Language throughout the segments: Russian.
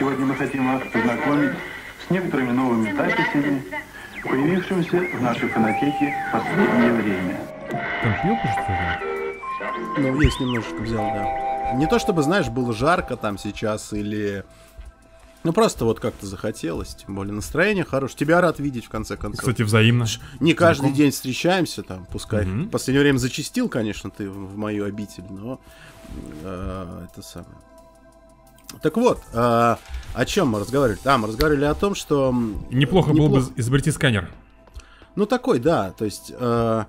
сегодня мы хотим вас познакомить с некоторыми новыми записями, появившимися в нашей фонотеке в последнее время. Там пилку что ли? Ну, есть немножечко взял, да. Не то чтобы, знаешь, было жарко там сейчас или... Ну, просто вот как-то захотелось, тем более настроение хорошее. Тебя рад видеть, в конце концов. Кстати, взаимно. Не каждый Знаком. день встречаемся, там, пускай. Мгм. В последнее время зачистил, конечно, ты в в мою обитель, но э, это самое. Так вот, э, о чем мы разговаривали? А, мы разговаривали о том, что... м, Неплохо было бы неплохо- изобрести сканер. Ну, такой, да, то есть... э,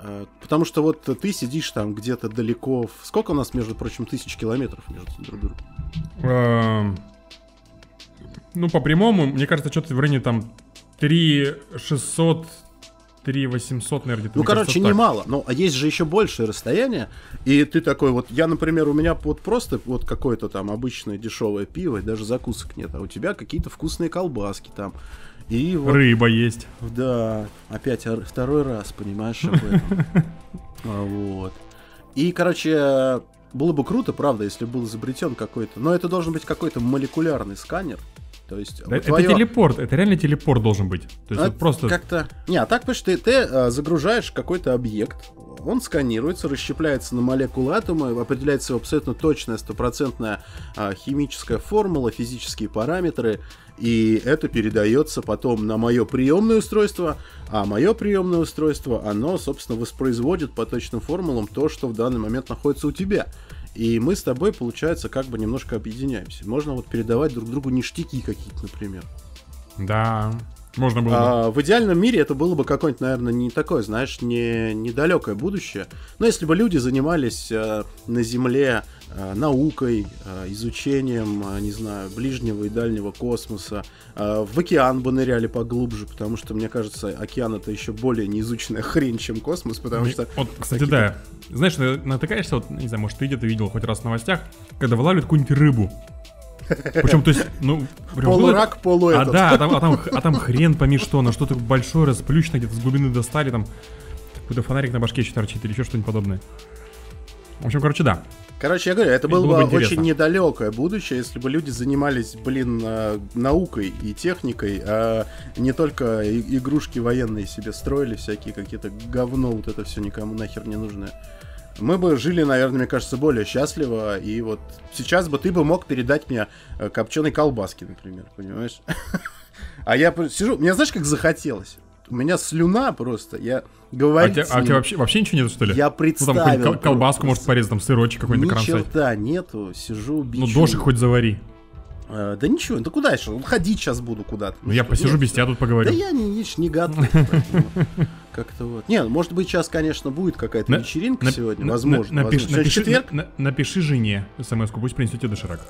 э, потому что вот ты сидишь там где-то далеко... в- Сколько у нас, между прочим, тысяч километров между друг другом? Эм, Ну, по прямому, мне кажется, что-то в районе там 3 600, 3 800, наверное, где-то. Ну, короче, кажется, так. немало. Но а есть же еще большее расстояние. И ты такой вот, я, например, у меня вот просто вот какое-то там обычное дешевое пиво, и даже закусок нет. А у тебя какие-то вкусные колбаски там. И вот, Рыба есть. да, опять ор- второй раз, понимаешь, об этом. А, Вот. И, короче, было бы круто, правда, если был изобретен какой-то. Но это должен быть какой-то молекулярный сканер. То есть, Да, вот это телепорт, это реально телепорт должен быть. То есть а вот просто... Как-то... Не, а так, понимаешь, ты, ты а, загружаешь какой-то объект, он сканируется, расщепляется на молекулы атома, определяется его абсолютно точная, стопроцентная а, химическая формула, физические параметры, и это передается потом на мое приемное устройство, а мое приемное устройство, оно, собственно, воспроизводит по точным формулам то, что в данный момент находится у тебя. И мы с тобой, получается, как бы немножко объединяемся. Можно вот передавать друг другу ништяки какие-то, например. Да, можно было бы. А, в идеальном мире это было бы какое-нибудь, наверное, не такое, знаешь, не недалекое будущее. Но если бы люди занимались э, на Земле наукой, э, изучением, э, не знаю, ближнего и дальнего космоса, э, в океан бы ныряли поглубже, потому что, мне кажется, океан это еще более неизученная хрень, чем космос, потому что... Вот, кстати, да. Знаешь, ты натыкаешься, вот, не знаю, может, ты где-то видел хоть раз в новостях, когда вылавливают какую-нибудь рыбу. Причем, то есть, ну... Полурак, полу А да, а там, а, там, а там хрен пойми что, на что-то большое, расплющенное, где-то с глубины достали, там какой-то фонарик на башке еще торчит или еще что-нибудь подобное. В общем, короче, да. Короче, я говорю, это было, Было бы интересно. очень недалекое будущее, если бы люди занимались, блин, э, наукой и техникой, а не только игрушки военные себе строили, всякие какие-то говно, вот это все никому нахер не нужное. Мы бы жили, наверное, мне кажется, более счастливо, и вот сейчас бы ты бы мог передать мне копченой колбаски, например, понимаешь? А я сижу, мне знаешь, как захотелось? У меня слюна просто, я А тебя, с а у тебя вообще, вообще ничего нет, что ли? Я Ну, там представил. кол- колбаску, просто. может, порезать, там сырочек какой-нибудь Ни кромсать. черта нету, сижу, Ну, бичу. дошик хоть завари. А, да ничего, да куда еще? Ходить сейчас буду куда-то. Ну, я Что, посижу нет, без тебя тут поговорю. Да я не, не готов. поэтому Как-то вот. Не, ну, может быть, сейчас, конечно, будет какая-то На- вечеринка На- сегодня. на- Возможно. на- напиши, на- жене смс-ку, пусть принесет тебе доширак.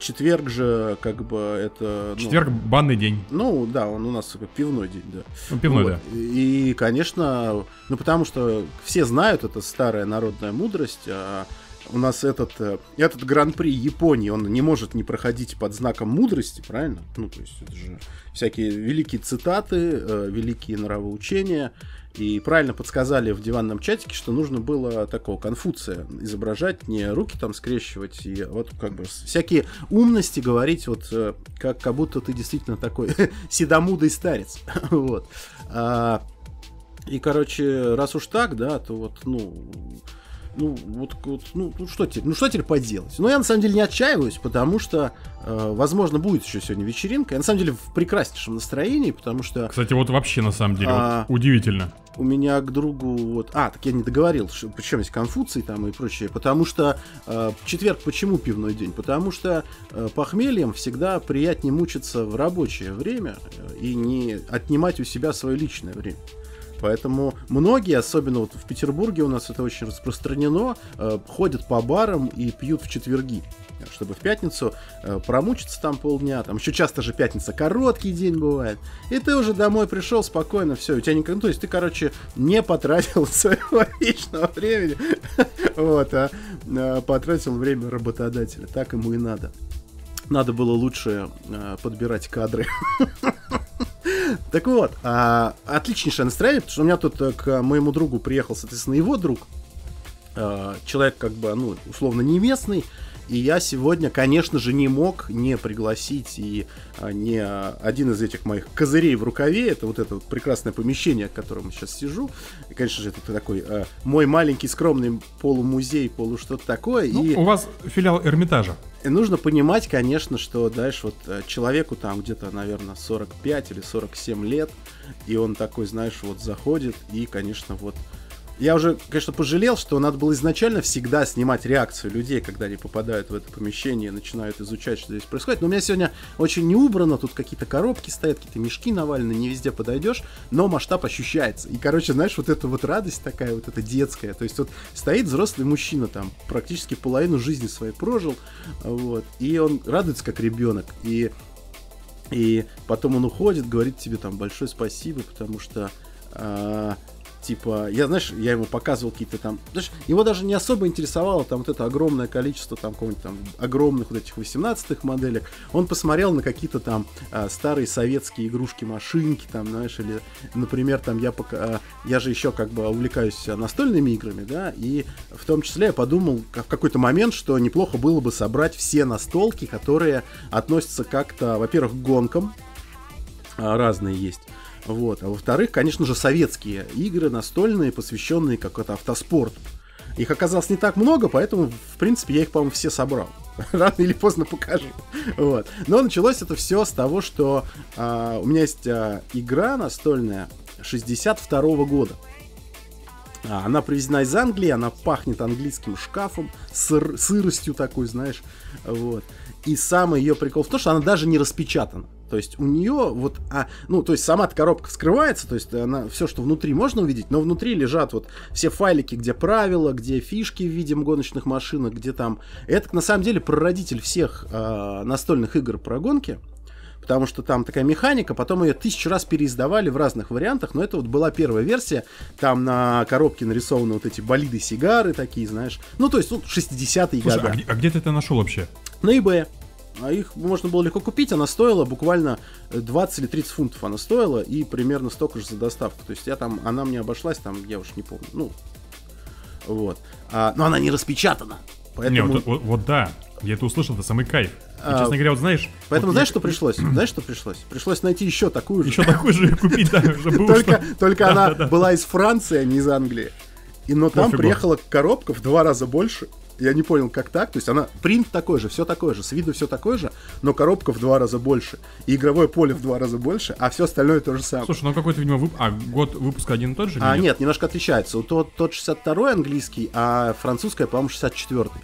Четверг же, как бы, это... ну, Четверг банный день. Ну, да, он у нас пивной день, да. Ну, пивной, Вот. да. И, конечно, ну потому что все знают, это старая народная мудрость. а у нас этот, э, этот гран-при Японии, он не может не проходить под знаком мудрости, правильно? Ну, то есть это же всякие великие цитаты, э, великие нравоучения. И правильно подсказали в диванном чатике, что нужно было такого Конфуция изображать, не руки там скрещивать, и вот как бы всякие умности говорить, вот э, как, как будто ты действительно такой седомудый старец. вот. А, и, короче, раз уж так, да, то вот, ну, ну, вот, вот, ну, ну, что теперь, ну, что теперь поделать? Ну, я, на самом деле, не отчаиваюсь, потому что, э, возможно, будет еще сегодня вечеринка. Я, на самом деле, в прекраснейшем настроении, потому что Кстати, вот вообще на самом деле, А. вот удивительно. у меня к другу вот... А, так я не договорил, что, причем есть Конфуций там и прочее. Потому что э, четверг почему пивной день? Потому что э, похмельем всегда приятнее мучиться в рабочее время э, и не отнимать у себя свое личное время. Поэтому многие, особенно вот в Петербурге у нас это очень распространено, э, ходят по барам и пьют в четверги, чтобы в пятницу э, промучиться там полдня. Там еще часто же пятница короткий день бывает. И ты уже домой пришел спокойно, все, у тебя никак... Ну, то есть ты, короче, не потратил своего личного времени, вот, а э, потратил время работодателя. Так ему и надо. Надо было лучше э, подбирать кадры. Так вот, а, отличнейшее настроение, потому что у меня тут э, к моему другу приехал, соответственно, его друг, э, человек как бы, ну, условно не местный, И я сегодня, конечно же, не мог не пригласить и а, не а, один из этих моих козырей в рукаве, это вот это прекрасное помещение, в котором я сейчас сижу. И, конечно же, это такой а, мой маленький скромный полумузей, полу что-то такое. Ну, и... у вас филиал Эрмитажа. И нужно понимать, конечно, что, знаешь, вот э, человеку там где-то, наверное, 45 или 47 лет, и он такой, знаешь, вот заходит, и, конечно, вот я уже, конечно, пожалел, что надо было изначально всегда снимать реакцию людей, когда они попадают в это помещение и начинают изучать, что здесь происходит. Но у меня сегодня очень не убрано, тут какие-то коробки стоят, какие-то мешки навалены, не везде подойдешь, но масштаб ощущается. И, короче, знаешь, вот эта вот радость такая, вот эта детская. То есть вот стоит взрослый мужчина там, практически половину жизни своей прожил, вот, и он радуется как ребенок. И и потом он уходит, говорит тебе там большое спасибо, потому что а, Типа, я, знаешь, я ему показывал какие-то там... Знаешь, его даже не особо интересовало там вот это огромное количество там какого-нибудь там огромных вот этих 18-х моделек. Он посмотрел на какие-то там а, старые советские игрушки-машинки, там, знаешь, или, например, там я пока... А, я же еще как бы увлекаюсь настольными играми, да, и в том числе я подумал в какой-то момент, что неплохо было бы собрать все настолки, которые относятся как-то, во-первых, к гонкам, а, разные есть, вот. А во-вторых, конечно же, советские игры настольные, посвященные как-то автоспорту. Их оказалось не так много, поэтому, в принципе, я их, по-моему, все собрал. Рано или поздно покажу. Вот. Но началось это все с того, что а, у меня есть а, игра настольная 62 -го года. А, она привезена из Англии, она пахнет английским шкафом, сыр, сыростью такой, знаешь. Вот. И самый ее прикол в том, что она даже не распечатана. То есть у нее вот, а, ну, то есть сама коробка вскрывается, то есть она все, что внутри можно увидеть, но внутри лежат вот все файлики, где правила, где фишки в виде гоночных машинок, где там. Это на самом деле прародитель всех э, настольных игр про гонки. Потому что там такая механика, потом ее тысячу раз переиздавали в разных вариантах, но это вот была первая версия, там на коробке нарисованы вот эти болиды сигары такие, знаешь. Ну, то есть, вот 60-е годы. А, а где ты это нашел вообще? На eBay. А их можно было легко купить, она стоила буквально 20 или 30 фунтов она стоила, и примерно столько же за доставку. То есть я там, она мне обошлась, там, я уж не помню, ну, вот. А, но она не распечатана. Поэтому... Не, вот, вот, вот да, я это услышал, это самый кайф. И, честно говоря, вот знаешь... Поэтому вот знаешь, я... что пришлось? Знаешь, что пришлось? Пришлось найти еще такую же. Еще такую же купить, да, Только, только она была из Франции, а не из Англии. И но там приехала коробка в два раза больше. Я не понял, как так. То есть она принт такой же, все такое же, с виду все такое же, но коробка в два раза больше. И игровое поле в два раза больше, а все остальное то же самое. Слушай, ну какой-то, видимо, вып... а год выпуска один и тот же? А, нет? нет, немножко отличается. У тот, тот 62-й английский, а французская, по-моему, 64-й.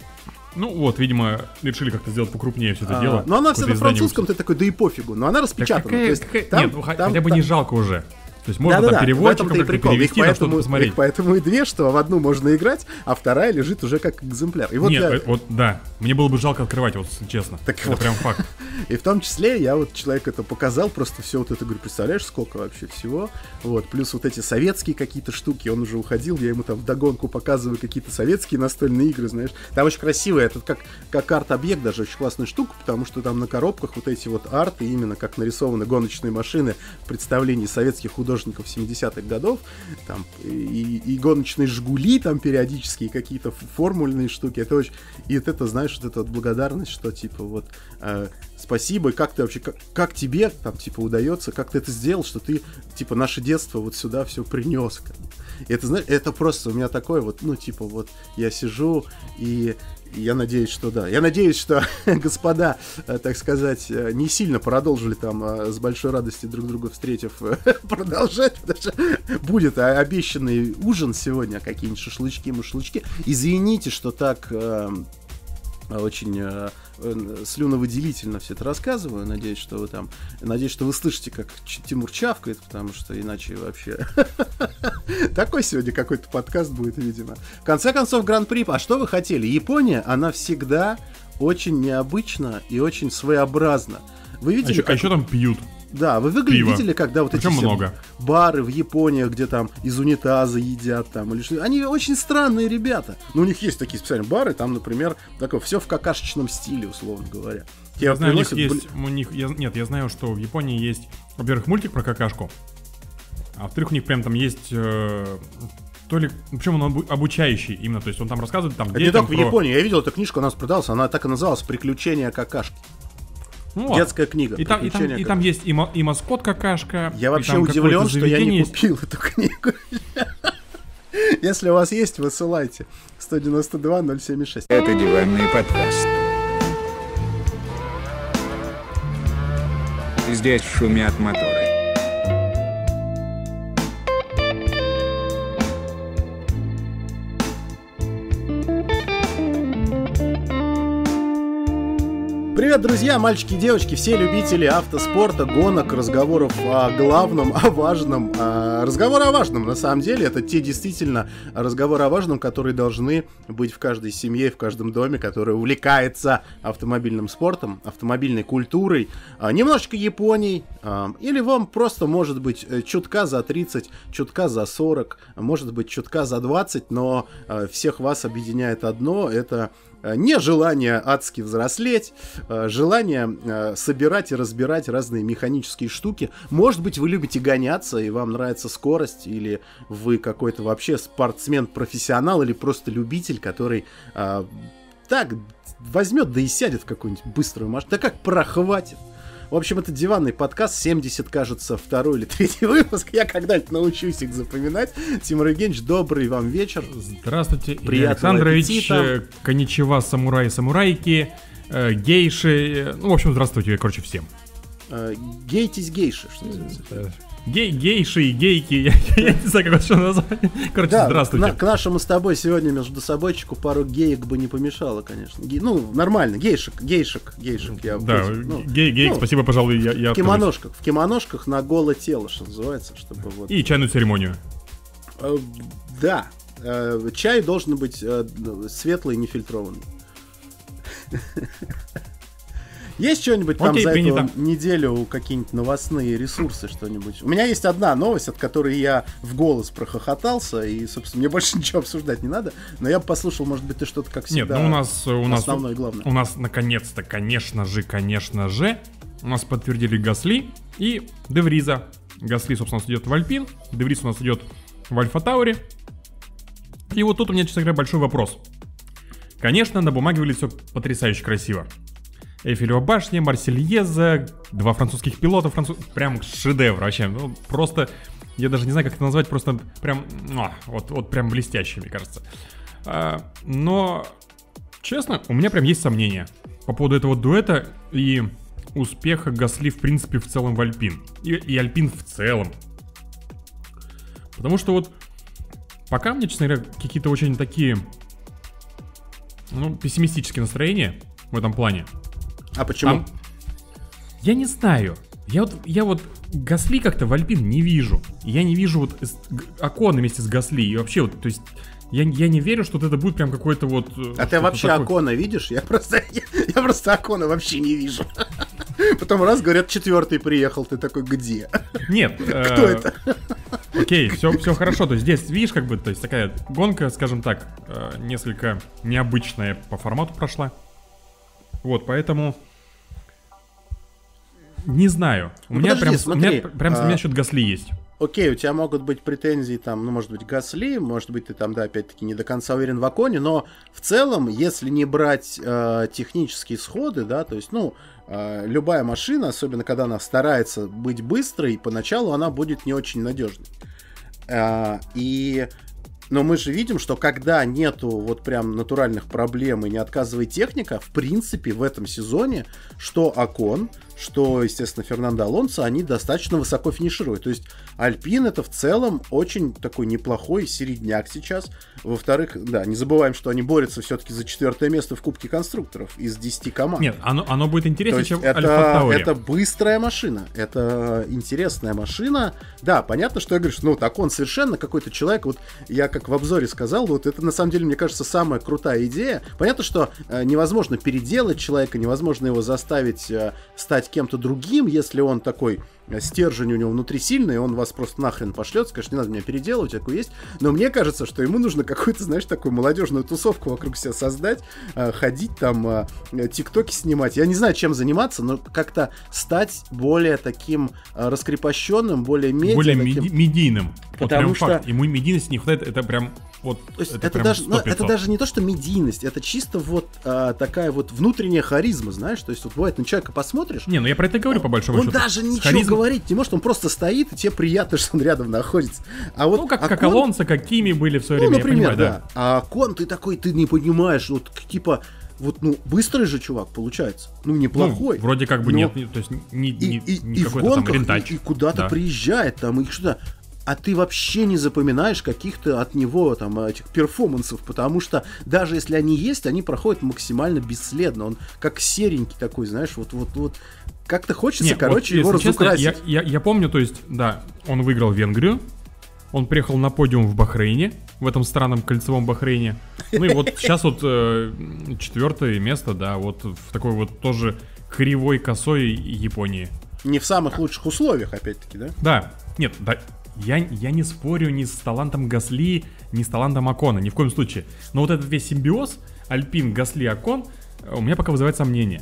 Ну вот, видимо, решили как-то сделать покрупнее все это а, дело. Но она вся на французском, ты такой, да и пофигу. Но она распечатана. Да какая, есть, какая... Там, Нет, ну, там, хотя бы там... не жалко уже. То есть можно да, там да, переводчиком как прикол. перевести, их поэтому, посмотреть. Их поэтому и две, что в одну можно играть, а вторая лежит уже как экземпляр. И вот Нет, я... Э, вот да, мне было бы жалко открывать, вот честно. Так это вот. прям факт. И в том числе я вот человек это показал, просто все вот это, говорю, представляешь, сколько вообще всего. Вот, плюс вот эти советские какие-то штуки, он уже уходил, я ему там вдогонку показываю какие-то советские настольные игры, знаешь. Там очень красиво, это как, как арт-объект даже очень классная штука, потому что там на коробках вот эти вот арты, именно как нарисованы гоночные машины в представлении советских художников 70-х 70-х годов, там, и, и гоночные «Жигули» там периодически, какие-то формульные штуки, это очень... И вот это, знаешь, вот эта вот благодарность, что, типа, вот, э, спасибо, как ты вообще, как, как тебе, там, типа, удается, как ты это сделал, что ты, типа, наше детство вот сюда все принес. Это, знаешь, это просто у меня такое вот, ну, типа, вот, я сижу и я надеюсь, что да. Я надеюсь, что господа, э, так сказать, э, не сильно продолжили там э, с большой радостью друг друга встретив продолжать, потому что будет обещанный ужин сегодня, какие-нибудь шашлычки, мушлычки. Извините, что так очень э, слюновыделительно все это рассказываю. Надеюсь, что вы там, надеюсь, что вы слышите, как Тимур чавкает, потому что иначе вообще такой сегодня какой-то подкаст будет, видимо. В конце концов, Гран-при. А что вы хотели? Япония, она всегда очень необычна и очень своеобразна. Вы видели? А еще, как... а еще там пьют. Да, вы выглядели, видели, когда вот Причем эти много. бары в Японии, где там из унитаза едят там или что Они очень странные ребята. Но у них есть такие специальные бары, там, например, такое все в какашечном стиле, условно говоря. Я знаю, приносят... у них есть, у них, я, нет, я знаю, что в Японии есть, во-первых, мультик про какашку, а во-вторых, у них прям там есть э, что ли, причем он обу- обучающий именно, то есть он там рассказывает там Это не только в про- Японии. Я видел эту книжку, она у нас продалась, она так и называлась «Приключения какашки». Ну, вот. Детская книга. И там, и там, «Приключения и там есть и, мо- и маскот какашка. Я вообще удивлен, что я не есть. купил эту книгу. Если у вас есть, высылайте. 192-076. Это диванный подкаст. Здесь шумят моторы. Привет, друзья, мальчики и девочки, все любители автоспорта, гонок, разговоров о главном, о важном. А, Разговоры о важном, на самом деле, это те действительно разговоры о важном, которые должны быть в каждой семье, в каждом доме, который увлекается автомобильным спортом, автомобильной культурой, а, немножечко Японией, а, или вам просто, может быть, э, чутка за 30, чутка за 40, может быть, чутка за 20, но а, всех вас объединяет одно, это э, не желание адски взрослеть, э, желание э, собирать и разбирать разные механические штуки. Может быть, вы любите гоняться, и вам нравится скорость, или вы какой-то вообще спортсмен-профессионал, или просто любитель, который так возьмет, да и сядет в какую-нибудь быструю машину. Да как пора, хватит. В общем, это диванный подкаст, 70, кажется, второй или третий выпуск. Я когда-нибудь научусь их запоминать. Тимур Евгеньевич, добрый вам вечер. Здравствуйте, Приятного Александрович, аппетита. э, коничева, самураи, самурайки, э, гейши, э, ну, в общем, здравствуйте, короче, всем. Э, Гейтесь гейши, что называется. Гей, гейши и гейки, я, я не знаю, как это назвать. Короче, Да, здравствуйте. на- к нашему с тобой сегодня между собойчику пару геек бы не помешало, конечно. Ге- ну, нормально, гейшек, гейшек, гейшек. Я Да, против. Ну, гей, гей, ну, спасибо, пожалуй, я, я В откажусь. кимоножках, в кимоножках на голое тело, что называется, чтобы вот... И чайную церемонию. Э, да, э, чай должен быть э, светлый, нефильтрованный. Есть что-нибудь там за эту неделю, какие-нибудь новостные ресурсы, что-нибудь? У меня есть одна новость, от которой я в голос прохохотался, и, собственно, мне больше ничего обсуждать не надо, но я бы послушал, может быть, ты что-то, как Нет, всегда, ну у нас, у нас, основное и главное. у нас наконец-то, конечно же, конечно же, у нас подтвердили Гасли и Девриза. Гасли, собственно, у нас идет в Альпин, Девриз у нас идет в Альфа Тауре. И вот тут у меня, честно говоря, большой вопрос. Конечно, на бумаге выглядит все потрясающе красиво. Эйфелева башня, Марсельеза, два французских пилота, француз... прям шедевр вообще. Ну, просто, я даже не знаю, как это назвать, просто прям, а, вот, вот прям блестяще, мне кажется. А, но, честно, у меня прям есть сомнения по поводу этого дуэта и успеха Гасли, в принципе, в целом в Альпин. И, и Альпин в целом. Потому что вот пока мне, честно говоря, какие-то очень такие, ну, пессимистические настроения в этом плане. А почему? Там- Я не знаю. Я вот, я вот Гасли как-то в Альпин не вижу. Я не вижу вот Окона вместе с Гасли. И вообще вот, то есть, я, я не верю, что вот это будет прям какой-то вот... э, А ты вообще такое. Акона видишь? Я просто, я, я просто Акона вообще не вижу. Потом раз говорят, четвертый приехал, ты такой, где? Нет. Кто это? Окей, все, все хорошо. То есть здесь, видишь, как бы, то есть такая гонка, скажем так, э, несколько необычная по формату прошла. Вот, поэтому... Не знаю. У Ну, меня подожди, прям, у смотри, меня, прям а- у меня счет Гасли есть. Окей, у тебя могут быть претензии там, ну, может быть, Гасли, может быть, ты там, да, опять-таки, не до конца уверен в Аконе, но в целом, если не брать э, технические сходы, да, то есть, ну, э, любая машина, особенно когда она старается быть быстрой, поначалу она будет не очень надежной. А, и но мы же видим, что когда нету вот прям натуральных проблем и не отказывает техника, в принципе, в этом сезоне, что Акон, что, естественно, Фернандо Алонсо, они достаточно высоко финишируют. То есть Альпин это в целом очень такой неплохой середняк сейчас. Во-вторых, да, не забываем, что они борются все-таки за четвертое место в Кубке конструкторов из 10 команд. Нет, оно, оно будет интереснее, чем это, Альфа это быстрая машина, это интересная машина. Да, понятно, что я говорю, что ну так он совершенно какой-то человек, вот я как в обзоре сказал, вот это на самом деле, мне кажется, самая крутая идея. Понятно, что э, невозможно переделать человека, невозможно его заставить э, стать стать кем-то другим, если он такой стержень у него внутри сильный, он вас просто нахрен пошлет, скажет, не надо меня переделывать, такой есть. Но мне кажется, что ему нужно какую-то, знаешь, такую молодежную тусовку вокруг себя создать, э, ходить там, э, тиктоки снимать. Я не знаю, чем заниматься, но как-то стать более таким э, раскрепощенным, более медиа. Более таким. меди- медийным. Вот Потому прям что- факт. Ему медийности не хватает, это прям вот... То есть это, прям даже, ну, 100 это 500. даже не то, что медийность, это чисто вот а, такая вот внутренняя харизма, знаешь, то есть вот бывает на человека посмотришь, Не, ну я про это и говорю по большому он счету. даже ничего Харизма- говорить не может, он просто стоит, и тебе приятно, что он рядом находится. А вот Ну, как, а как Кон- Алонсо, как Кими были в свое Ну, время, например, я понимаю, да. А Кон, ты такой, ты не понимаешь, вот типа, вот, ну, быстрый же чувак получается, ну, Ну, неплохой. вроде как бы но- нет, не- то есть не, не, и- не и какой-то там рентач. и, и куда-то Да. приезжает там, и что-то. А ты вообще не запоминаешь каких-то от него там этих перформансов, потому что даже если они есть, они проходят максимально бесследно. Он как серенький такой, знаешь, вот вот вот как-то хочется, Не, короче, вот, его честно, разукрасить. я, я, я помню, то есть, да, он выиграл Венгрию, он приехал на подиум в Бахрейне, в этом странном кольцевом Бахрейне. Ну и вот сейчас вот э, четвертое место, да, вот в такой вот тоже кривой косой Японии. Не в самых лучших условиях, опять-таки, да? Да, нет, да, я, я не спорю ни с талантом Гасли, ни с талантом Акона, ни в коем случае. Но вот этот весь симбиоз, Альпин, Гасли, Акон, э, у меня пока вызывает сомнения.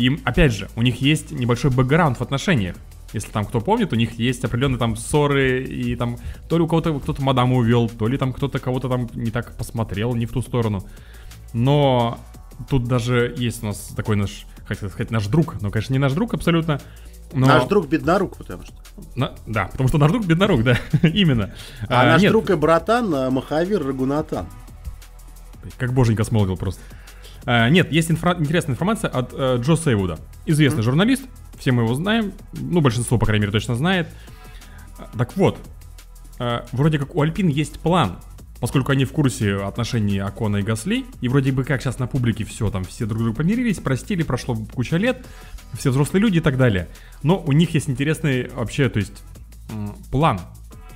И, опять же, у них есть небольшой бэкграунд в отношениях. Если там кто помнит, у них есть определенные там ссоры, и там то ли у кого-то кто-то мадаму увел, то ли там кто-то кого-то там не так посмотрел, не в ту сторону. Но тут даже есть у нас такой наш, хотел сказать, наш друг, но, конечно, не наш друг абсолютно. Но... Наш друг беднорук, потому что. На- да, потому что наш друг беднорук, да, именно. А, А, наш нет, друг и братан а, Махавир Рагунатан. Как боженька смолвил просто. А, нет, есть инфра- интересная информация от э, Джо Сейвуда. Известный журналист, все мы его знаем, ну, большинство, по крайней мере, точно знает. Так вот, э, вроде как у Альпин есть план, поскольку они в курсе отношений Акона и Гасли, и вроде бы как сейчас на публике все, там все друг друга помирились, простили, прошло куча лет, все взрослые люди и так далее. Но у них есть интересный вообще, то есть, план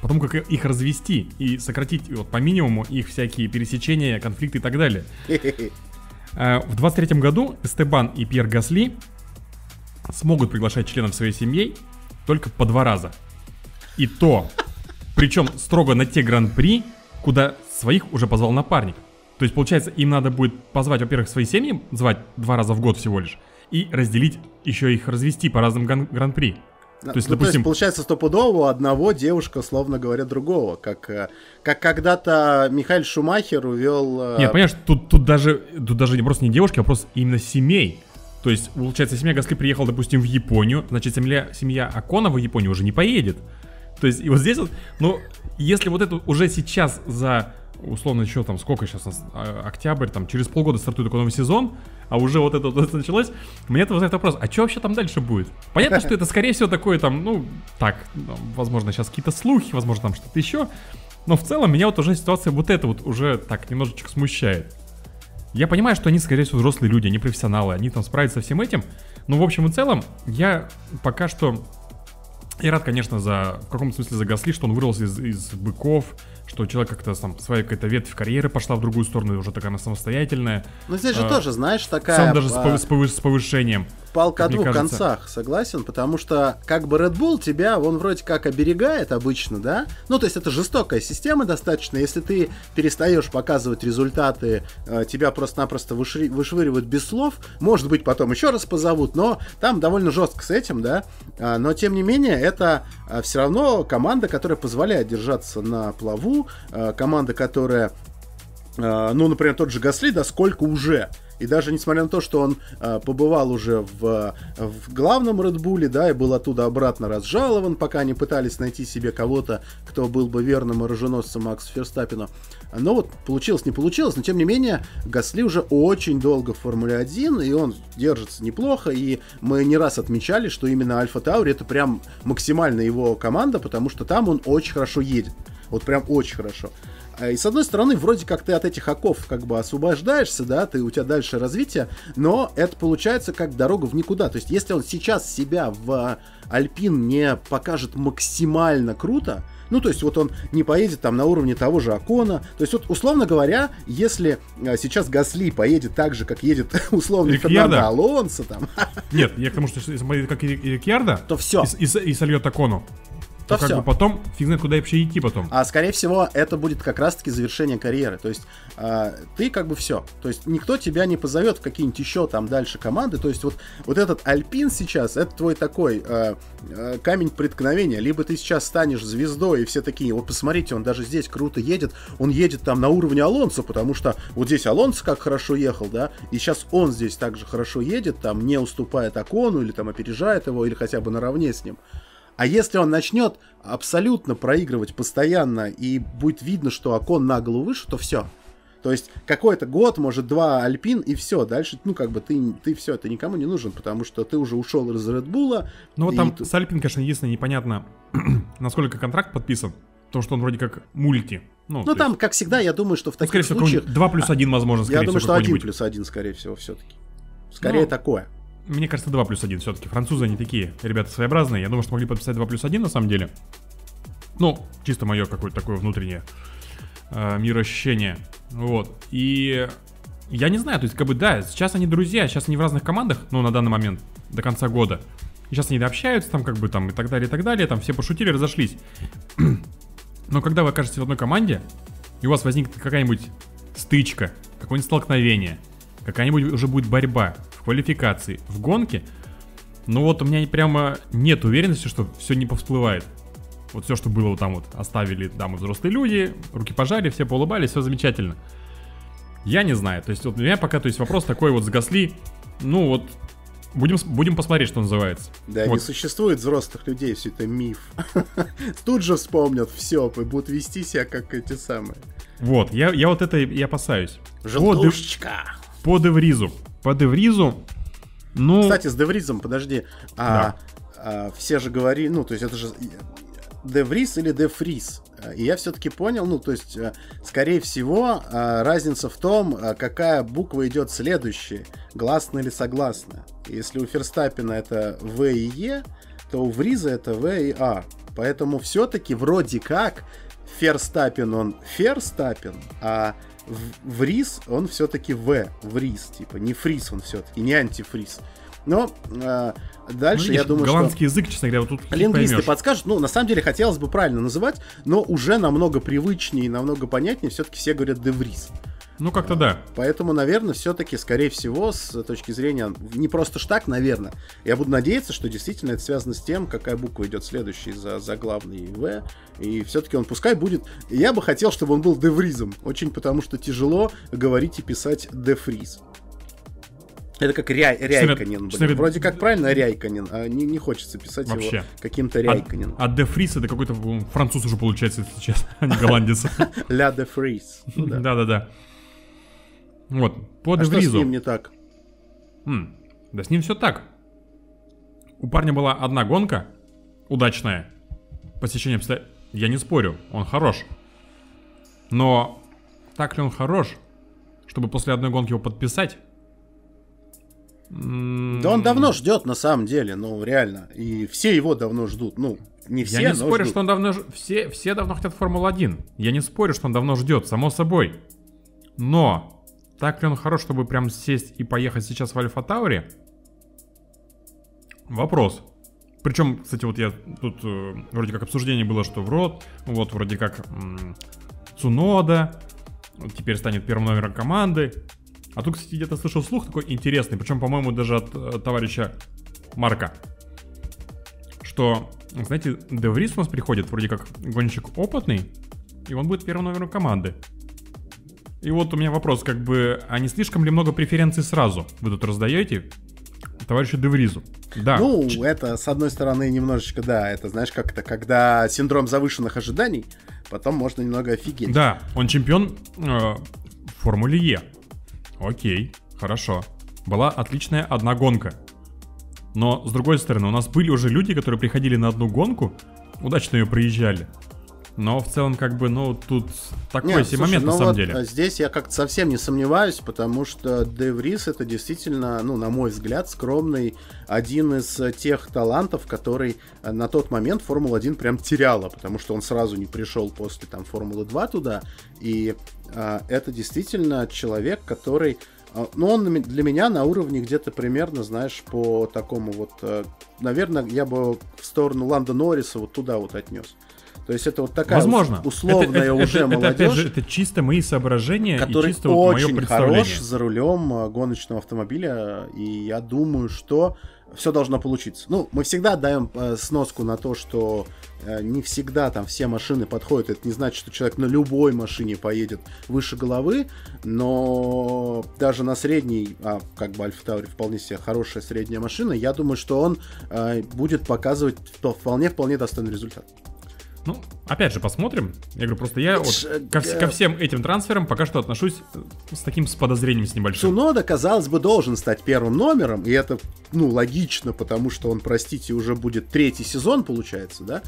по тому, как их развести и сократить вот, по минимуму их всякие пересечения, конфликты и так далее. Э, В 23 году Эстебан и Пьер Гасли смогут приглашать членов своей семьи только по два раза. И то, причем строго на те гран-при, куда своих уже позвал напарник. То есть, получается, им надо будет позвать, во-первых, свои семьи, звать два раза в год всего лишь, и разделить, еще их развести по разным гран- гран-при. То есть, Ну, допустим, получается, стопудово у одного девушка, словно говоря, другого. Как, э, как когда-то Михаил Шумахер увел... э, Нет, понимаешь, тут, тут даже тут даже просто не девушки, а просто именно семей. То есть, получается, семья Гасли приехала, допустим, в Японию, значит, семья, семья Акона в Японию уже не поедет. То есть, и вот здесь вот, ну, если вот это уже сейчас за, условно, еще там, сколько сейчас а, октябрь, там, через полгода стартует такой новый сезон, а уже вот это вот началось, мне это вызывает вопрос, а что вообще там дальше будет? Понятно, что это, скорее всего, такое там, ну, так, возможно, сейчас какие-то слухи, возможно, там что-то еще, но в целом меня вот уже ситуация вот эта вот уже так немножечко смущает. Я понимаю, что они, скорее всего, взрослые люди, они профессионалы, они там справятся со всем этим. Но в общем и целом, я пока что... Я рад, конечно, за в каком-то смысле за Гасли, что он вырвался из, из быков, что человек как-то там своя какая-то ветвь карьеры пошла в другую сторону, и уже такая она самостоятельная. Ну, здесь же а, тоже, знаешь, такая... Сам даже с, а, повы- с повы- с повышением. Палка о двух кажется. концах, согласен, потому что как бы Red Bull тебя, он вроде как оберегает обычно, да? Ну, то есть это жестокая система достаточно, если ты перестаешь показывать результаты, э, тебя просто-напросто вышри- вышвыривают без слов, может быть, потом еще раз позовут, но там довольно жестко с этим, да? А, но, тем не менее, это все равно команда, которая позволяет держаться на плаву, э, команда, которая а, ну, например, тот же Гасли, да, сколько уже. И даже несмотря на то, что он а, побывал уже в, в главном Редбуле, да, и был оттуда обратно разжалован, пока они пытались найти себе кого-то, кто был бы верным оруженосцем Максу Ферстаппину. Но вот получилось, не получилось, но тем не менее Гасли уже очень долго в Формуле 1, и он держится неплохо, и мы не раз отмечали, что именно Альфа Таури это прям максимально его команда, потому что там он очень хорошо едет. Вот прям очень хорошо. А, И с одной стороны, вроде как ты от этих оков как бы освобождаешься, да, ты у тебя дальше развитие, но это получается как дорога в никуда. То есть, если он сейчас себя в Альпин не покажет максимально круто, Ну, то есть вот он не поедет там на уровне того же Акона. То есть вот, условно говоря, если а, сейчас Гасли поедет так же, как едет условно Рикьярдо? Фернандо Алонсо, там, Нет, я к тому, что если смотреть как и Рикьярдо, То всё. и, и, и сольет Акону, то то как все. бы потом фиг знает, куда вообще идти потом. А скорее всего, это будет как раз-таки завершение карьеры. То есть а, ты как бы все. То есть никто тебя не позовет в какие-нибудь еще там дальше команды. То есть вот, вот этот Альпин сейчас, это твой такой а, а, камень преткновения. Либо ты сейчас станешь звездой, и все такие, вот посмотрите, он даже здесь круто едет. Он едет там на уровне Алонса, потому что вот здесь Алонсо как хорошо ехал, да, и сейчас он здесь также хорошо едет, там не уступает Акону, или там опережает его, или хотя бы наравне с ним. А если он начнет абсолютно проигрывать постоянно и будет видно, что окон на голову выше, то все. То есть какой-то год, может, два Альпин, и все. Дальше, ну, как бы ты, ты все, ты никому не нужен, потому что ты уже ушел из Редбула. Ну вот там т- с Альпин, конечно, единственное непонятно, насколько контракт подписан, потому что он вроде как мульти. Ну, Ну, там, есть, как всегда, я думаю, что в ну, таких скорее всего, случаях... какой-нибудь 2 плюс 1, возможно, скорее я думаю, всего, что один какой-нибудь. плюс один, скорее всего, все-таки. Скорее Ну, такое. Мне кажется, 2 плюс 1 все-таки. Французы они такие, ребята своеобразные. Я думаю, что могли подписать 2 плюс 1 на самом деле. Ну, чисто мое какое-то такое внутреннее э, мироощущение. Вот. И я не знаю, то есть, как бы, да, сейчас они друзья, сейчас они в разных командах, ну, на данный момент, до конца года. И сейчас они общаются там, как бы, там, и так далее, и так далее, там, все пошутили, разошлись. Но когда вы окажетесь в одной команде, и у вас возникнет какая-нибудь стычка, какое-нибудь столкновение, какая-нибудь уже будет борьба квалификации, в гонке, ну вот у меня прямо нет уверенности, что все не повсплывает. Вот все, что было вот там вот, оставили там и взрослые люди, руки пожали, все поулыбались, все замечательно. Я не знаю, то есть вот у меня пока, то есть вопрос такой вот с Гасли, ну вот, будем, будем посмотреть, что называется. Да, Вот. не существует взрослых людей, все это миф. Тут же вспомнят все, будут вести себя как эти самые. Вот, я, я вот это и опасаюсь. Желтушечка. по Девризу. По Девризу, ну... Кстати, с Девризом, подожди. А, а, все же говорили, ну, то есть это же Девриз или Дефриз. А, И я все-таки понял, ну, то есть, а, скорее всего, а, разница в том, а, какая буква идет следующая, гласная или согласная. Если у Ферстаппина это В и Е, то у Вриза это В и А. Поэтому все-таки вроде как Ферстаппин он Ферстаппин, а в- Вриз он все-таки В, Вриз, типа, не Фриз он все-таки, не антифриз. Но ну, дальше видишь, я думаю, что... голландский язык, честно говоря, вот тут Лингвисты поймешь. подскажут. Ну, на самом деле, хотелось бы правильно называть, но уже намного привычнее и намного понятнее. Все-таки все говорят Девриз. Ну, как-то да. Поэтому, наверное, все-таки, скорее всего, с точки зрения не просто ж так, наверное. Я буду надеяться, что действительно это связано с тем, какая буква идет следующей за, за главный В. И все-таки он пускай будет. Я бы хотел, чтобы он был Девризом. Очень потому что тяжело говорить и писать Дефриз. Это как Ря... Ряйканин. блин. говоря, Вроде как правильно Ряйканин, а не, не хочется писать Вообще. его каким-то А, Ряйканином. а Де Фрис это какой-то француз уже получается, если честно, а не голландец. Ля де Фриз. Ну да. Да-да-да. Вот, по А Де что с ним не так? М, Да с ним все так. У парня была одна гонка, удачная. Посещение обстоя- Я не спорю, он хорош. Но так ли он хорош, чтобы после одной гонки его подписать? М, Да он давно ждет, на самом деле, ну, реально. И все его давно ждут. Ну, не все, Я не спорю, ждут. что он давно... ж- Все, все давно хотят Формулу-1. Я не спорю, что он давно ждет, само собой. Но так ли он хорош, чтобы прям сесть и поехать сейчас в Альфа Таури? Вопрос. Причем, кстати, вот я тут э, вроде как обсуждение было, что в рот, вот вроде как м, Цунода теперь станет первым номером команды. А тут, кстати, где-то слышал слух такой интересный, причем, по-моему, даже от э, товарища Марка, что, знаете, Деврис у нас приходит вроде как гонщик опытный, и он будет первым номером команды. И вот у меня вопрос, как бы, а не слишком ли много преференций сразу вы тут раздаете товарищу Девризу? Да. Ну, это, с одной стороны, немножечко, да, это, знаешь, как-то, когда синдром завышенных ожиданий, потом можно немного офигеть. Да, он чемпион э, Формуле Е. Окей, хорошо. Была отличная одна гонка. Но, с другой стороны, у нас были уже люди, которые приходили на одну гонку, удачно ее проезжали. Но в целом, как бы, ну, тут такой Нет, себе слушай, момент, ну на самом вот, деле. а, Здесь я как-то совсем не сомневаюсь, потому что Деврис это действительно, ну, на мой взгляд, скромный один из э, тех талантов, который э, на тот момент Формула-1 прям теряла, потому что он сразу не пришел после там Формулы-2 туда, и а, это действительно человек, который а, ну, он для меня на уровне где-то примерно, знаешь, по такому вот... э, Наверное, я бы в сторону Ланда Норриса вот туда вот отнес. То есть это вот такая Возможно. ус- условная это, это- уже это, молодежь, это, опять же, это чисто мои соображения который и чисто вот мое очень представление. хорош за рулем э, гоночного автомобиля, и я думаю, что все должно получиться. Ну, мы всегда даем э, сноску на то, что э, не всегда там все машины подходят. Это не значит, что человек на любой машине поедет выше головы, но даже на средней, а как бы Альфа Таури вполне себе хорошая средняя машина, я думаю, что он э, будет показывать вполне-вполне достойный результат. Ну, опять же, посмотрим. Я говорю, просто я вот ко, ко всем этим трансферам пока что отношусь э, с таким с подозрением с небольшим. Цунода, казалось бы, должен стать первым номером, и это, ну, логично, потому что он, простите, уже будет третий сезон, получается, да?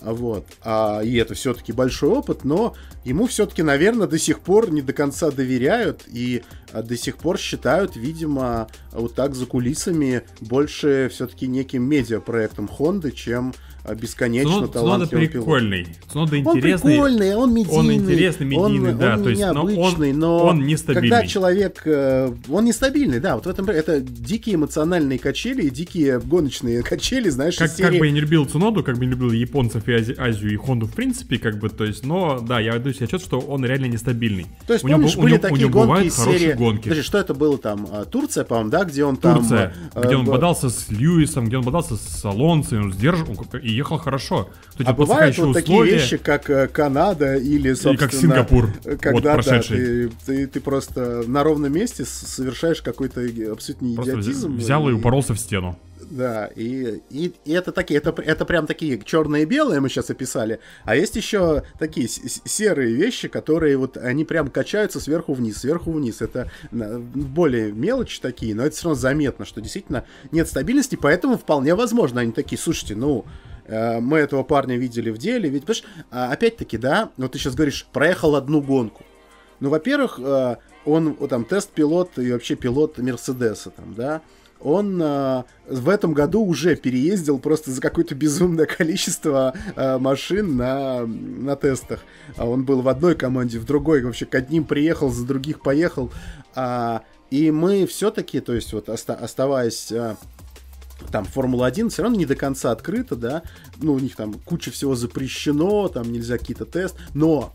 А Вот. А, и это все-таки большой опыт, но ему все-таки, наверное, до сих пор не до конца доверяют и а, до сих пор считают, видимо, вот так за кулисами больше все-таки неким медиапроектом Хонды, чем а, бесконечно Цунода, Цунода талантливым пилотом. прикольный. Цунода Он интересный. прикольный, он медийный. Он интересный, медийный, он, да, он то есть, но он- необычный, но, он нестабильный. Когда человек, э, он нестабильный, да, вот в этом это дикие эмоциональные качели и дикие гоночные качели, знаешь, Как, из как серии- бы я не любил Цуноду, как бы не любил японцев и Ази- Азию и Хонду в принципе, как бы, то есть, но да, я отдаю себе отчет, что он реально нестабильный. То есть, у него, помнишь, у были него- у такие него гонки из хорошие серии... гонки. Подожди, что это было там? А, Турция, по-моему, да, где он там... Турция, э, где он бодался с Льюисом, где он бодался с Алонсо, он сдержал он как- и ехал хорошо. То есть А бывают вот такие вещи, как э, Канада или, собственно... как Сингапур, э, вот Когда, да, прошедший. ты, ты, ты просто на ровном месте совершаешь какой-то абсолютно просто идиотизм. взял и и- упоролся в стену. Да, и, и, и это такие, это, это прям такие черные и белые мы сейчас описали, а есть еще такие серые вещи, которые вот они прям качаются сверху вниз, сверху вниз. Это более мелочи такие, но это все равно заметно, что действительно нет стабильности, поэтому вполне возможно они такие, слушайте, ну мы этого парня видели в деле, ведь, понимаешь, а, опять-таки, да, вот ты сейчас говоришь, проехал одну гонку. Ну, во-первых, э, он там тест-пилот и вообще пилот Мерседеса, там, да, он э, в этом году уже переездил просто за какое-то безумное количество э, машин на, на тестах. А он был в одной команде, в другой, вообще к одним приехал, за других поехал. А, и мы все-таки, то есть вот оста- оставаясь... э, там Формула-1 все равно не до конца открыта, да, ну, у них там куча всего запрещено, там нельзя какие-то тесты, но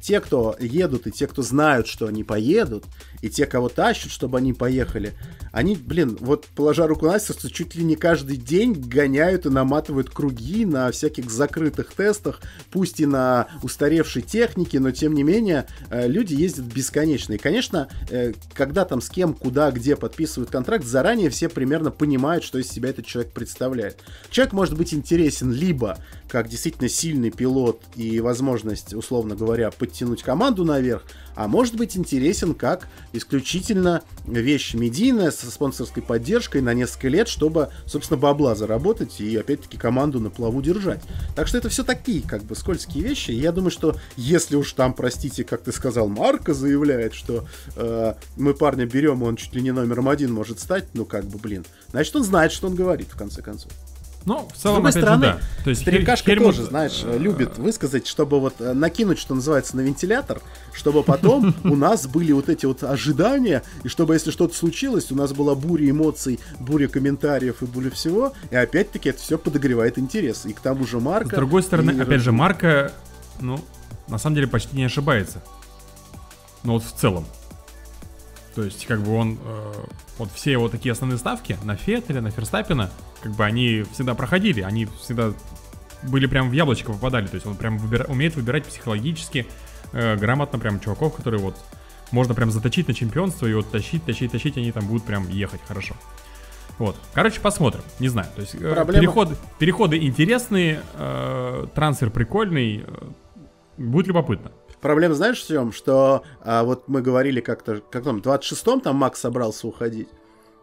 те, кто едут, и те, кто знают, что они поедут, и те, кого тащат, чтобы они поехали, они, блин, вот положа руку на сердце, чуть ли не каждый день гоняют и наматывают круги на всяких закрытых тестах, пусть и на устаревшей технике, но тем не менее э, люди ездят бесконечно. И, конечно, э, когда там с кем, куда, где подписывают контракт, заранее все примерно понимают, что из себя этот человек представляет. Человек может быть интересен либо как действительно сильный пилот и возможность, условно говоря, подтянуть команду наверх, а может быть интересен как исключительно вещь медийная со спонсорской поддержкой на несколько лет, чтобы, собственно, бабла заработать и, опять-таки, команду на плаву держать. Так что это все такие, как бы, скользкие вещи. Я думаю, что если уж там, простите, как ты сказал, Марка заявляет, что э, мы парня берем, он чуть ли не номером один может стать, ну, как бы, блин, значит, он знает, что он говорит, в конце концов. Ну, в С другой стороны, же, да. То есть старикашка Хельмут- тоже, знаешь, любит высказать, чтобы вот э, накинуть, что называется, на вентилятор, чтобы потом у нас были вот эти вот ожидания, и чтобы, если что-то случилось, у нас была буря эмоций, буря комментариев и буря всего, и опять-таки это все подогревает интерес. И к тому же Марка... С другой стороны, и- опять же, Марка, ну, на самом деле почти не ошибается. Ну вот в целом. То есть, как бы он, э, вот все его такие основные ставки на Феттеля, на Ферстаппина, как бы они всегда проходили, они всегда были прям в яблочко попадали, то есть он прям выбира- умеет выбирать психологически э, грамотно прям чуваков, которые вот можно прям заточить на чемпионство и вот тащить, тащить, тащить, они там будут прям ехать хорошо. Вот. Короче, посмотрим. Не знаю. То есть э, Проблема- переходы, переходы интересные, э, трансфер прикольный. э, будет любопытно. Проблема, знаешь, в чем? Что а, вот мы говорили как-то, как там, в 26-м там Макс собрался уходить.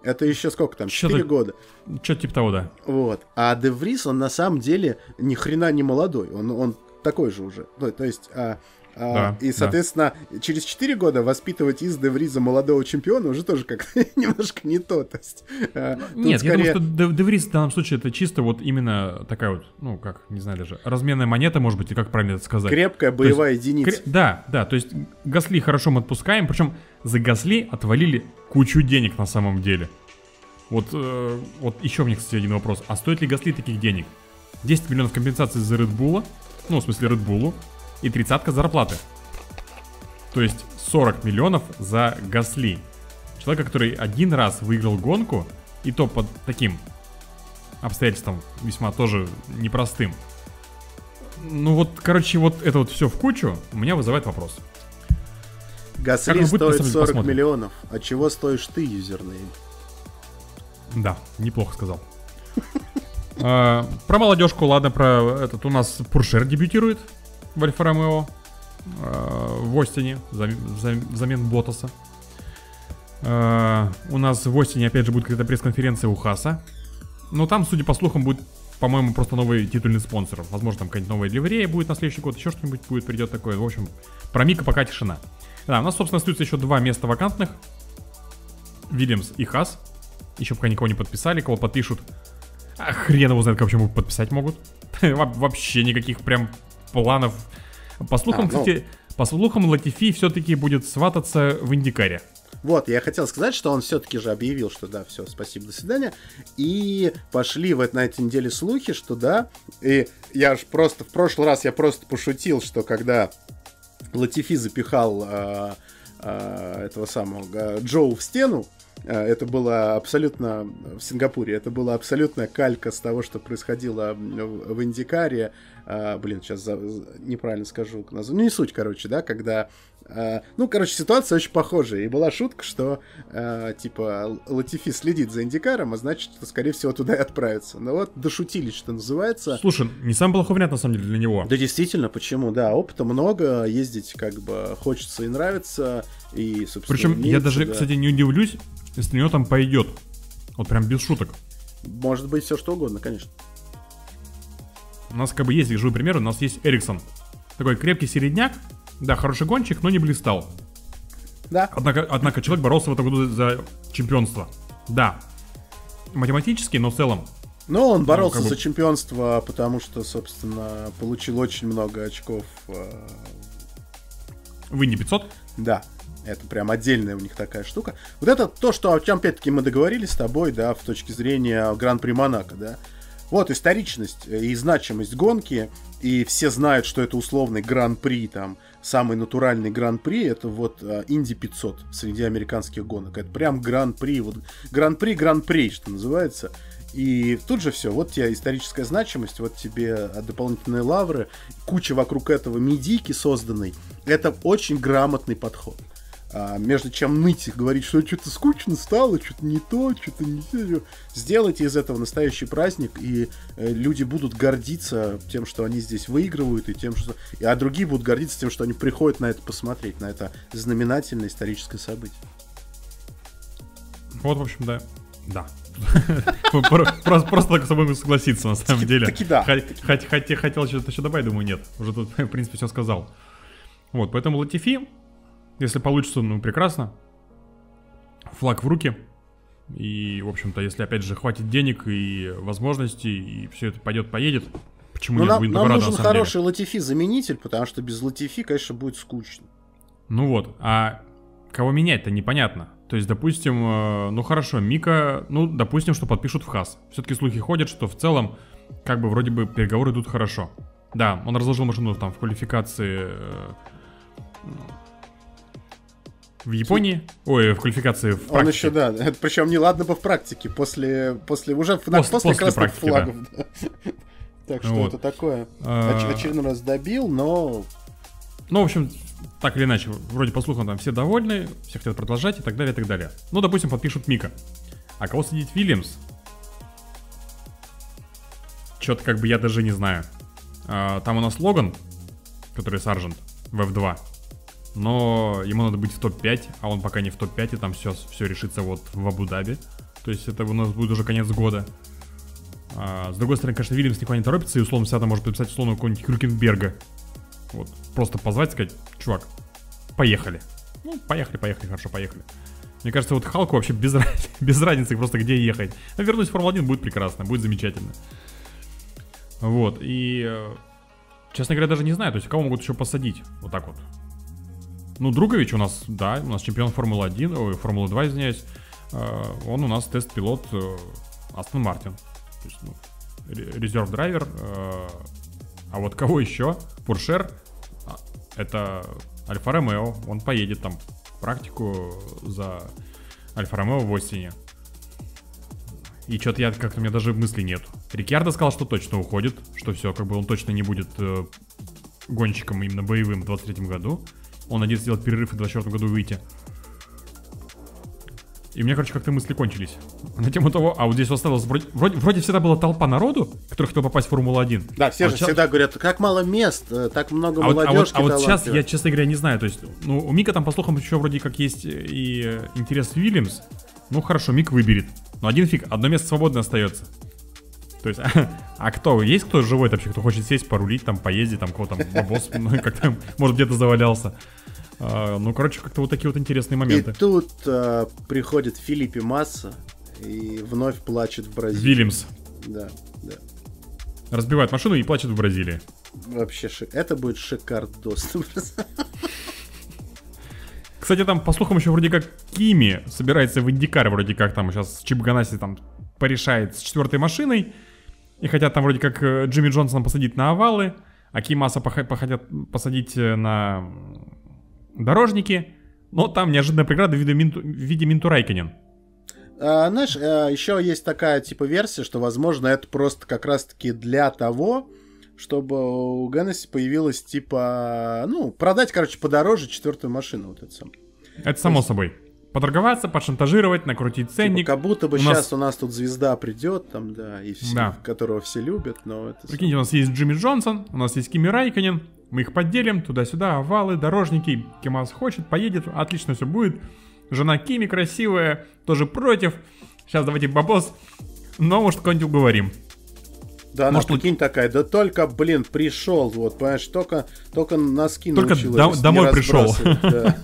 Это еще сколько там? Что-то- 4 года. Что-то типа того, да. Вот. А Деврис, он на самом деле ни хрена не молодой. Он, он такой же уже. Ну, то есть, а, Да, и, да. соответственно, через 4 года воспитывать из Девриза молодого чемпиона уже тоже как немножко не то. То есть, а, тут Нет, я скорее- думаю, что Де- Деврис в данном случае это чисто вот именно такая вот, ну как, не знаю даже, разменная монета, может быть, и как правильно это сказать. крепкая То есть боевая единица. Кре- Да, да, то есть Гасли хорошо мы отпускаем, причем за Гасли отвалили кучу денег на самом деле. Вот, э, вот еще мне, кстати, один вопрос. А стоит ли Гасли таких денег? 10 миллионов компенсации за Bull, ну, в смысле Bull, и тридцатка зарплаты. То есть 40 миллионов за Гасли. Человека, который один раз выиграл гонку, и то под таким обстоятельством весьма тоже непростым. Ну вот, короче, вот это вот все в кучу у меня вызывает вопрос. Гасли будет, стоит деле, 40 посмотрим. миллионов. А чего стоишь ты, юзернейм? Да, неплохо сказал. А, Про молодежку, ладно, про этот у нас Пуршер дебютирует в Альфа Ромео а, в Остине зам- зам- взамен Ботаса. А, У нас в Остине опять же будет какая-то пресс-конференция у Хаса. Но там, судя по слухам, будет, по-моему, просто новый титульный спонсор. Возможно, там какая-нибудь новая ливрея будет на следующий год, еще что-нибудь будет, придет такое. В общем, про Мика пока тишина. Да, у нас, собственно, остаются еще два места вакантных. Вильямс и Хас. Еще пока никого не подписали, кого подпишут. А хрен его знает, как вообще подписать могут. Во- Вообще никаких прям планов. По слухам, А, ну. кстати, по слухам, Латифи все-таки будет свататься в Индикаре. Вот, я хотел сказать, что он все-таки же объявил, что да, все, спасибо, до свидания. И пошли в, на этой неделе слухи, что да. И я ж просто, в прошлый раз я просто пошутил, что когда Латифи запихал а, а, этого самого а, Джоу в стену, это было абсолютно в Сингапуре, это была абсолютная калька с того, что происходило в Индикаре. А, блин, сейчас за- неправильно скажу название. Ну, не суть, короче, да, когда... а, ну, короче, ситуация очень похожая. И была шутка, что, а, типа, Латифи следит за Индикаром, а значит, что, скорее всего, туда и отправится. Ну вот, дошутились, что называется. Слушай, не самый плохой вариант на самом деле для него. Да, действительно, почему? Да, опыта много, ездить как бы хочется и нравится, и, собственно, Причем я даже, да. кстати, не удивлюсь, если у него там пойдет. Вот прям без шуток. Может быть, все что угодно, конечно. У нас как бы есть живой пример, у нас есть Эриксон. Такой крепкий середняк, да, хороший гонщик, но не блистал. Да, Однако, однако человек боролся в этом году за чемпионство. Да. Математически, но в целом. но он боролся как бы- за чемпионство, потому что, собственно, получил очень много очков. э, В Инди 500. Да, это прям отдельная у них такая штука. Вот это то, что, о чем, опять-таки, мы договорились с тобой, да, в точке зрения Гран-при Монако, да. Вот историчность э, и значимость гонки, и все знают, что это условный Гран-при, там, самый натуральный Гран-при, это вот э, Инди 500 среди американских гонок. Это прям Гран-при, вот Гран-при, Гран-при, что называется. И тут же все, вот тебе историческая значимость, вот тебе э, дополнительные лавры, куча вокруг этого медийки созданной. Это очень грамотный подход. А, между чем ныть и говорить, что что-то скучно стало, что-то не то, что-то не то. Сделайте из этого настоящий праздник, и э, люди будут гордиться тем, что они здесь выигрывают, и тем, что... и- А другие будут гордиться тем, что они приходят на это посмотреть, на это знаменательное историческое событие. Вот, в общем, да. Да. Про- Просто так с собой могу согласиться, на самом деле. таки да. Хот- хот- хот- Хотел что-то еще добавить, думаю, нет. Уже тут, в принципе, все сказал. Вот, поэтому Латифи, если получится, ну, прекрасно. Флаг в руки. И, в общем-то, если, опять же, хватит денег и возможностей, и все это пойдет, поедет, почему Ну, нет, нам, нам нужен на хороший Латифи-заменитель, потому что без Латифи, конечно, будет скучно. Ну вот, а кого менять-то непонятно. То есть, допустим, э, ну хорошо, Мика, ну, допустим, что подпишут в ХАС. Все-таки слухи ходят, что в целом, как бы, вроде бы, переговоры идут хорошо. Да, он разложил машину там в квалификации э, в Японии. Ой, в квалификации в Он практике. еще, да, это, причем не ладно бы в практике, после, после уже в- После- после, красных практики, флагов. да. Так что Вот. это такое. А. Оч- очередной раз добил, но Ну, в общем, так или иначе, вроде по слухам там все довольны, все хотят продолжать и так далее, и так далее. Ну, допустим, подпишут Мика. А кого садить Вильямс? Что-то как бы я даже не знаю. А, там у нас Логан, который саржент в F2. Но ему надо быть в топ-5, а он пока не в топ-5, и там все, все решится вот в Абу-Даби. То есть это у нас будет уже конец года. А, с другой стороны, конечно, Вильямс никуда не торопится, и условно всегда может подписать условно какого-нибудь Крюкенберга. Вот. Просто позвать, сказать, чувак, поехали. Ну, поехали, поехали, хорошо, поехали. Мне кажется, вот Халку вообще без, без разницы просто где ехать. Но вернусь в Формулу-1 будет прекрасно, будет замечательно. Вот, и... э, Честно говоря, даже не знаю, то есть кого могут еще посадить. Вот так вот. Ну, Другович у нас, да, у нас чемпион Формулы-1, ой, Формулы-2, извиняюсь. Э, Он у нас тест-пилот э, Астон Мартин. То есть, ну, ре- резерв-драйвер. э, А вот кого еще? Пуршер. а, Это Альфа Ромео. Он поедет там практику за Альфа Ромео в осени. И что-то я как-то у меня даже мысли нет. Рикьярдо сказал, что точно уходит, что все, как бы он точно не будет э, гонщиком именно боевым в 23 году. Он надеется сделать перерыв и в 24 году выйти. И у меня, короче, как-то мысли кончились. На тему того, а вот здесь осталось вроде, вроде, вроде всегда была толпа народу, который хотел попасть в Формулу-1. Да, все А же щас- всегда говорят, как мало мест, э, так много а вот, а вот, а вот сейчас я, честно говоря, не знаю. То есть, ну, у Мика там, по слухам, еще вроде как есть и интерес Уильямс. Ну, хорошо, Мик выберет. Но один фиг, одно место свободно остается. То есть, а кто? Есть кто живой вообще, кто хочет сесть, порулить, там, поездить, там, кого там, бабос, ну, как-то, может, где-то завалялся. А, ну, короче, как-то вот такие вот интересные И моменты. тут э, приходит Филиппе Масса и вновь плачет в Бразилии. Вильямс Да, да. разбивает машину и плачет в Бразилии. Вообще, это будет шикардос. Кстати, там, по слухам, еще вроде как Кими собирается в Индикар, вроде как там сейчас Чип Ганаси там порешает с четвертой машиной. И хотят там вроде как э, Джимми Джонсона посадить на овалы, а Кимаса похотят посадить э, на дорожники. Но там неожиданная преграда в виде, Минту, в виде Минту. А, знаешь, еще есть такая типа версия, что, возможно, это просто как раз-таки для того, чтобы у Геннесси появилась типа, ну, продать, короче, подороже четвертую машину вот эту самую. Это само собой. Поторговаться, пошантажировать, накрутить Типа, ценник. как будто бы У нас- сейчас у нас тут звезда придет, там, да, и все, Да. которого все любят, но это... Прикиньте, у нас есть Джимми Джонсон, у нас есть Кими Райконен, мы их поделим туда-сюда, овалы, дорожники, Кимас хочет, поедет, отлично все будет. Жена Кими красивая, тоже против. Сейчас давайте бабос, но может кого-нибудь уговорим. Да, она, Может, лучше- прикинь, такая, да только, блин, пришел, вот, понимаешь, только, только носки Только дом- домой пришел. да.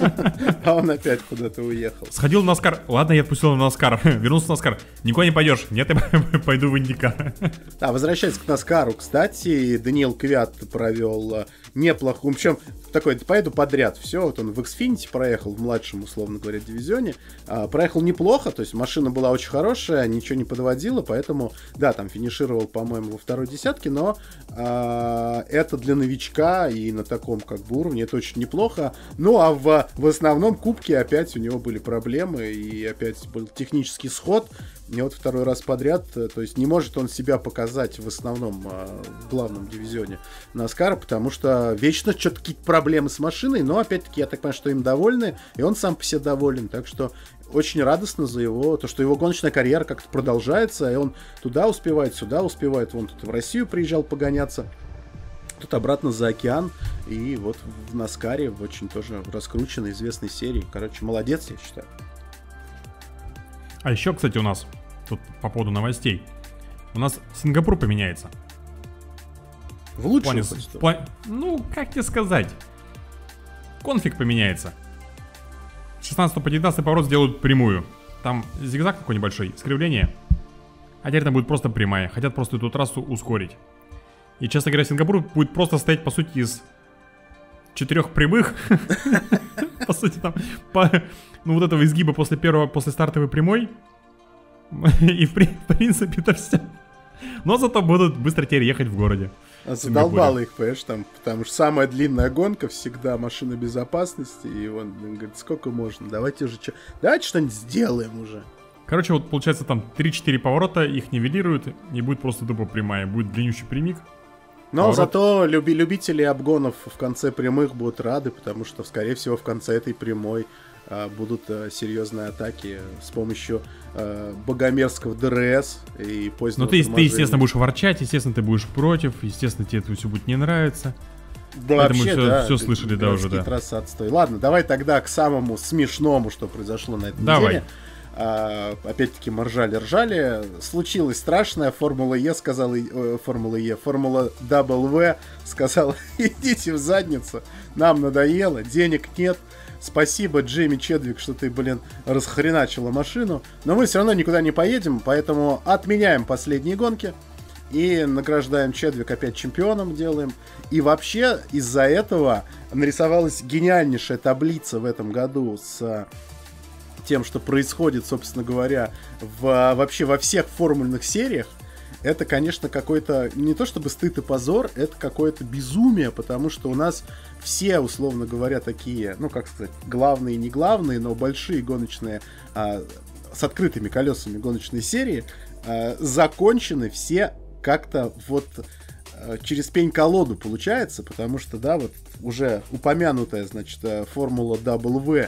А он опять куда-то уехал. Сходил в Наскар, ладно, я отпустил на Наскар, вернулся в Наскар, никуда не пойдешь, нет, я пойду в Индикар. А, возвращаясь к Наскару, кстати, Даниил Квят провел неплохую, причем такой, поеду подряд, все, вот он в Xfinity проехал, в младшем, условно говоря, дивизионе, а, проехал неплохо, то есть машина была очень хорошая, ничего не подводила, поэтому, да, там финишировал, по-моему, во второй десятке, но а, это для новичка и на таком как бы уровне это очень неплохо. Ну, а в, в основном кубке опять у него были проблемы, и опять был технический сход, и вот второй раз подряд, э, то есть не может он себя показать в основном а, в главном дивизионе Наскара, потому что вечно что-то какие-то проблемы с машиной, но опять-таки я так понимаю, что им довольны, и он сам по себе доволен, так что очень радостно за его, то, что его гоночная карьера как-то продолжается, и он туда успевает, сюда успевает, вон тут в Россию приезжал погоняться, тут обратно за океан, и вот в Наскаре в очень тоже раскрученной, известной серии. Короче, молодец, я считаю. А еще, кстати, у нас, тут по поводу новостей, у нас Сингапур поменяется. В лучшем плане, хоть в что. пла- Ну, как тебе сказать? Конфиг поменяется. С 16 по 19 поворот сделают прямую. Там зигзаг такой небольшой, скривление. А теперь там будет просто прямая. Хотят просто эту трассу ускорить. И, честно говоря, Сингапур будет просто стоять, по сути, из четырех прямых. По сути, там, ну, вот этого изгиба после первого, после стартовой прямой. И, в при- в принципе, это все. Но зато будут быстро теперь ехать в городе. А Задолбало их, понимаешь, там, потому что самая длинная гонка всегда машина безопасности, и он говорит, сколько можно, давайте уже что, давайте что-нибудь сделаем уже. Короче, вот получается там 3-4 поворота, их нивелируют, и будет просто тупо прямая. Будет длиннющий прямик. Но Поворот. зато люби- любители обгонов в конце прямых будут рады, потому что, скорее всего, в конце этой прямой будут а, серьезные атаки с помощью а, богомерзкого ДРС и позднего Ну ты, ты, естественно, будешь ворчать, естественно, ты будешь против, естественно, тебе это все будет не нравиться. Да, Это мы вообще, всё- да, это слышали, да, уже, да. трассы отстой. Ладно, давай тогда к самому смешному, что произошло на этой Давай. неделе. а, опять-таки мы ржали-ржали. Случилось страшное. Формула Е сказала... э, Формула Е. Формула W сказала, идите в задницу. Нам надоело, денег нет. Спасибо, Джейми Чедвик, что ты, блин, расхреначила машину. Но мы все равно никуда не поедем, поэтому отменяем последние гонки. И награждаем Чедвик опять чемпионом делаем. И вообще из-за этого нарисовалась гениальнейшая таблица в этом году с а, тем, что происходит, собственно говоря, в, вообще во всех формульных сериях. Это, конечно, какой-то не то чтобы стыд и позор, это какое-то безумие, потому что у нас все, условно говоря, такие, ну как сказать, главные, не главные, но большие гоночные а, с открытыми колесами гоночные серии а, закончены все как-то вот э, через пень-колоду получается, потому что, да, вот уже упомянутая, значит, э, формула W,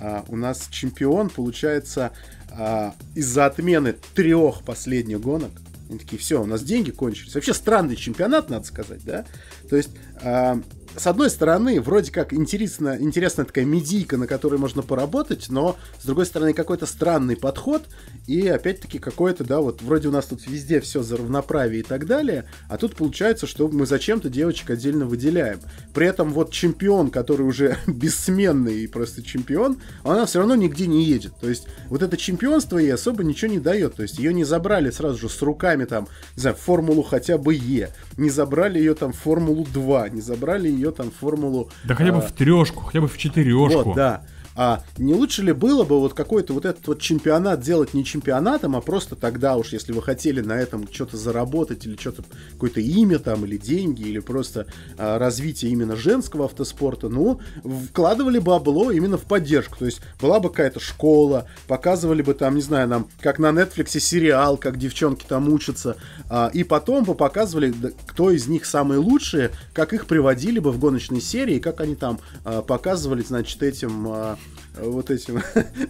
а, у нас чемпион получается а, из-за отмены трех последних гонок. Они такие, все, у нас деньги кончились. Вообще странный чемпионат, надо сказать, да? То есть, а, с одной стороны, вроде как интересно, интересная такая медийка, на которой можно поработать, но, с другой стороны, какой-то странный подход, и, опять-таки, какой-то, да, вот, вроде у нас тут везде все за равноправие и так далее, а тут получается, что мы зачем-то девочек отдельно выделяем. При этом вот чемпион, который уже бессменный и просто чемпион, она все равно нигде не едет. То есть, вот это чемпионство ей особо ничего не дает. То есть, ее не забрали сразу же с руками, там, не знаю, формулу хотя бы Е, не забрали ее там Формулу 2, не забрали ее там Формулу... Да хотя бы а, в трешку, хотя бы в четырешку. вот, да. А не лучше ли было бы вот какой-то вот этот вот чемпионат делать не чемпионатом, а просто тогда уж, если вы хотели на этом что-то заработать или что-то, какое-то имя там, или деньги, или просто а, развитие именно женского автоспорта, ну, вкладывали бабло именно в поддержку. То есть была бы какая-то школа, показывали бы там, не знаю, нам, как на Netflix сериал, как девчонки там учатся, а, и потом бы показывали, кто из них самые лучшие, как их приводили бы в гоночные серии, как они там а, показывали, значит, этим а, вот этим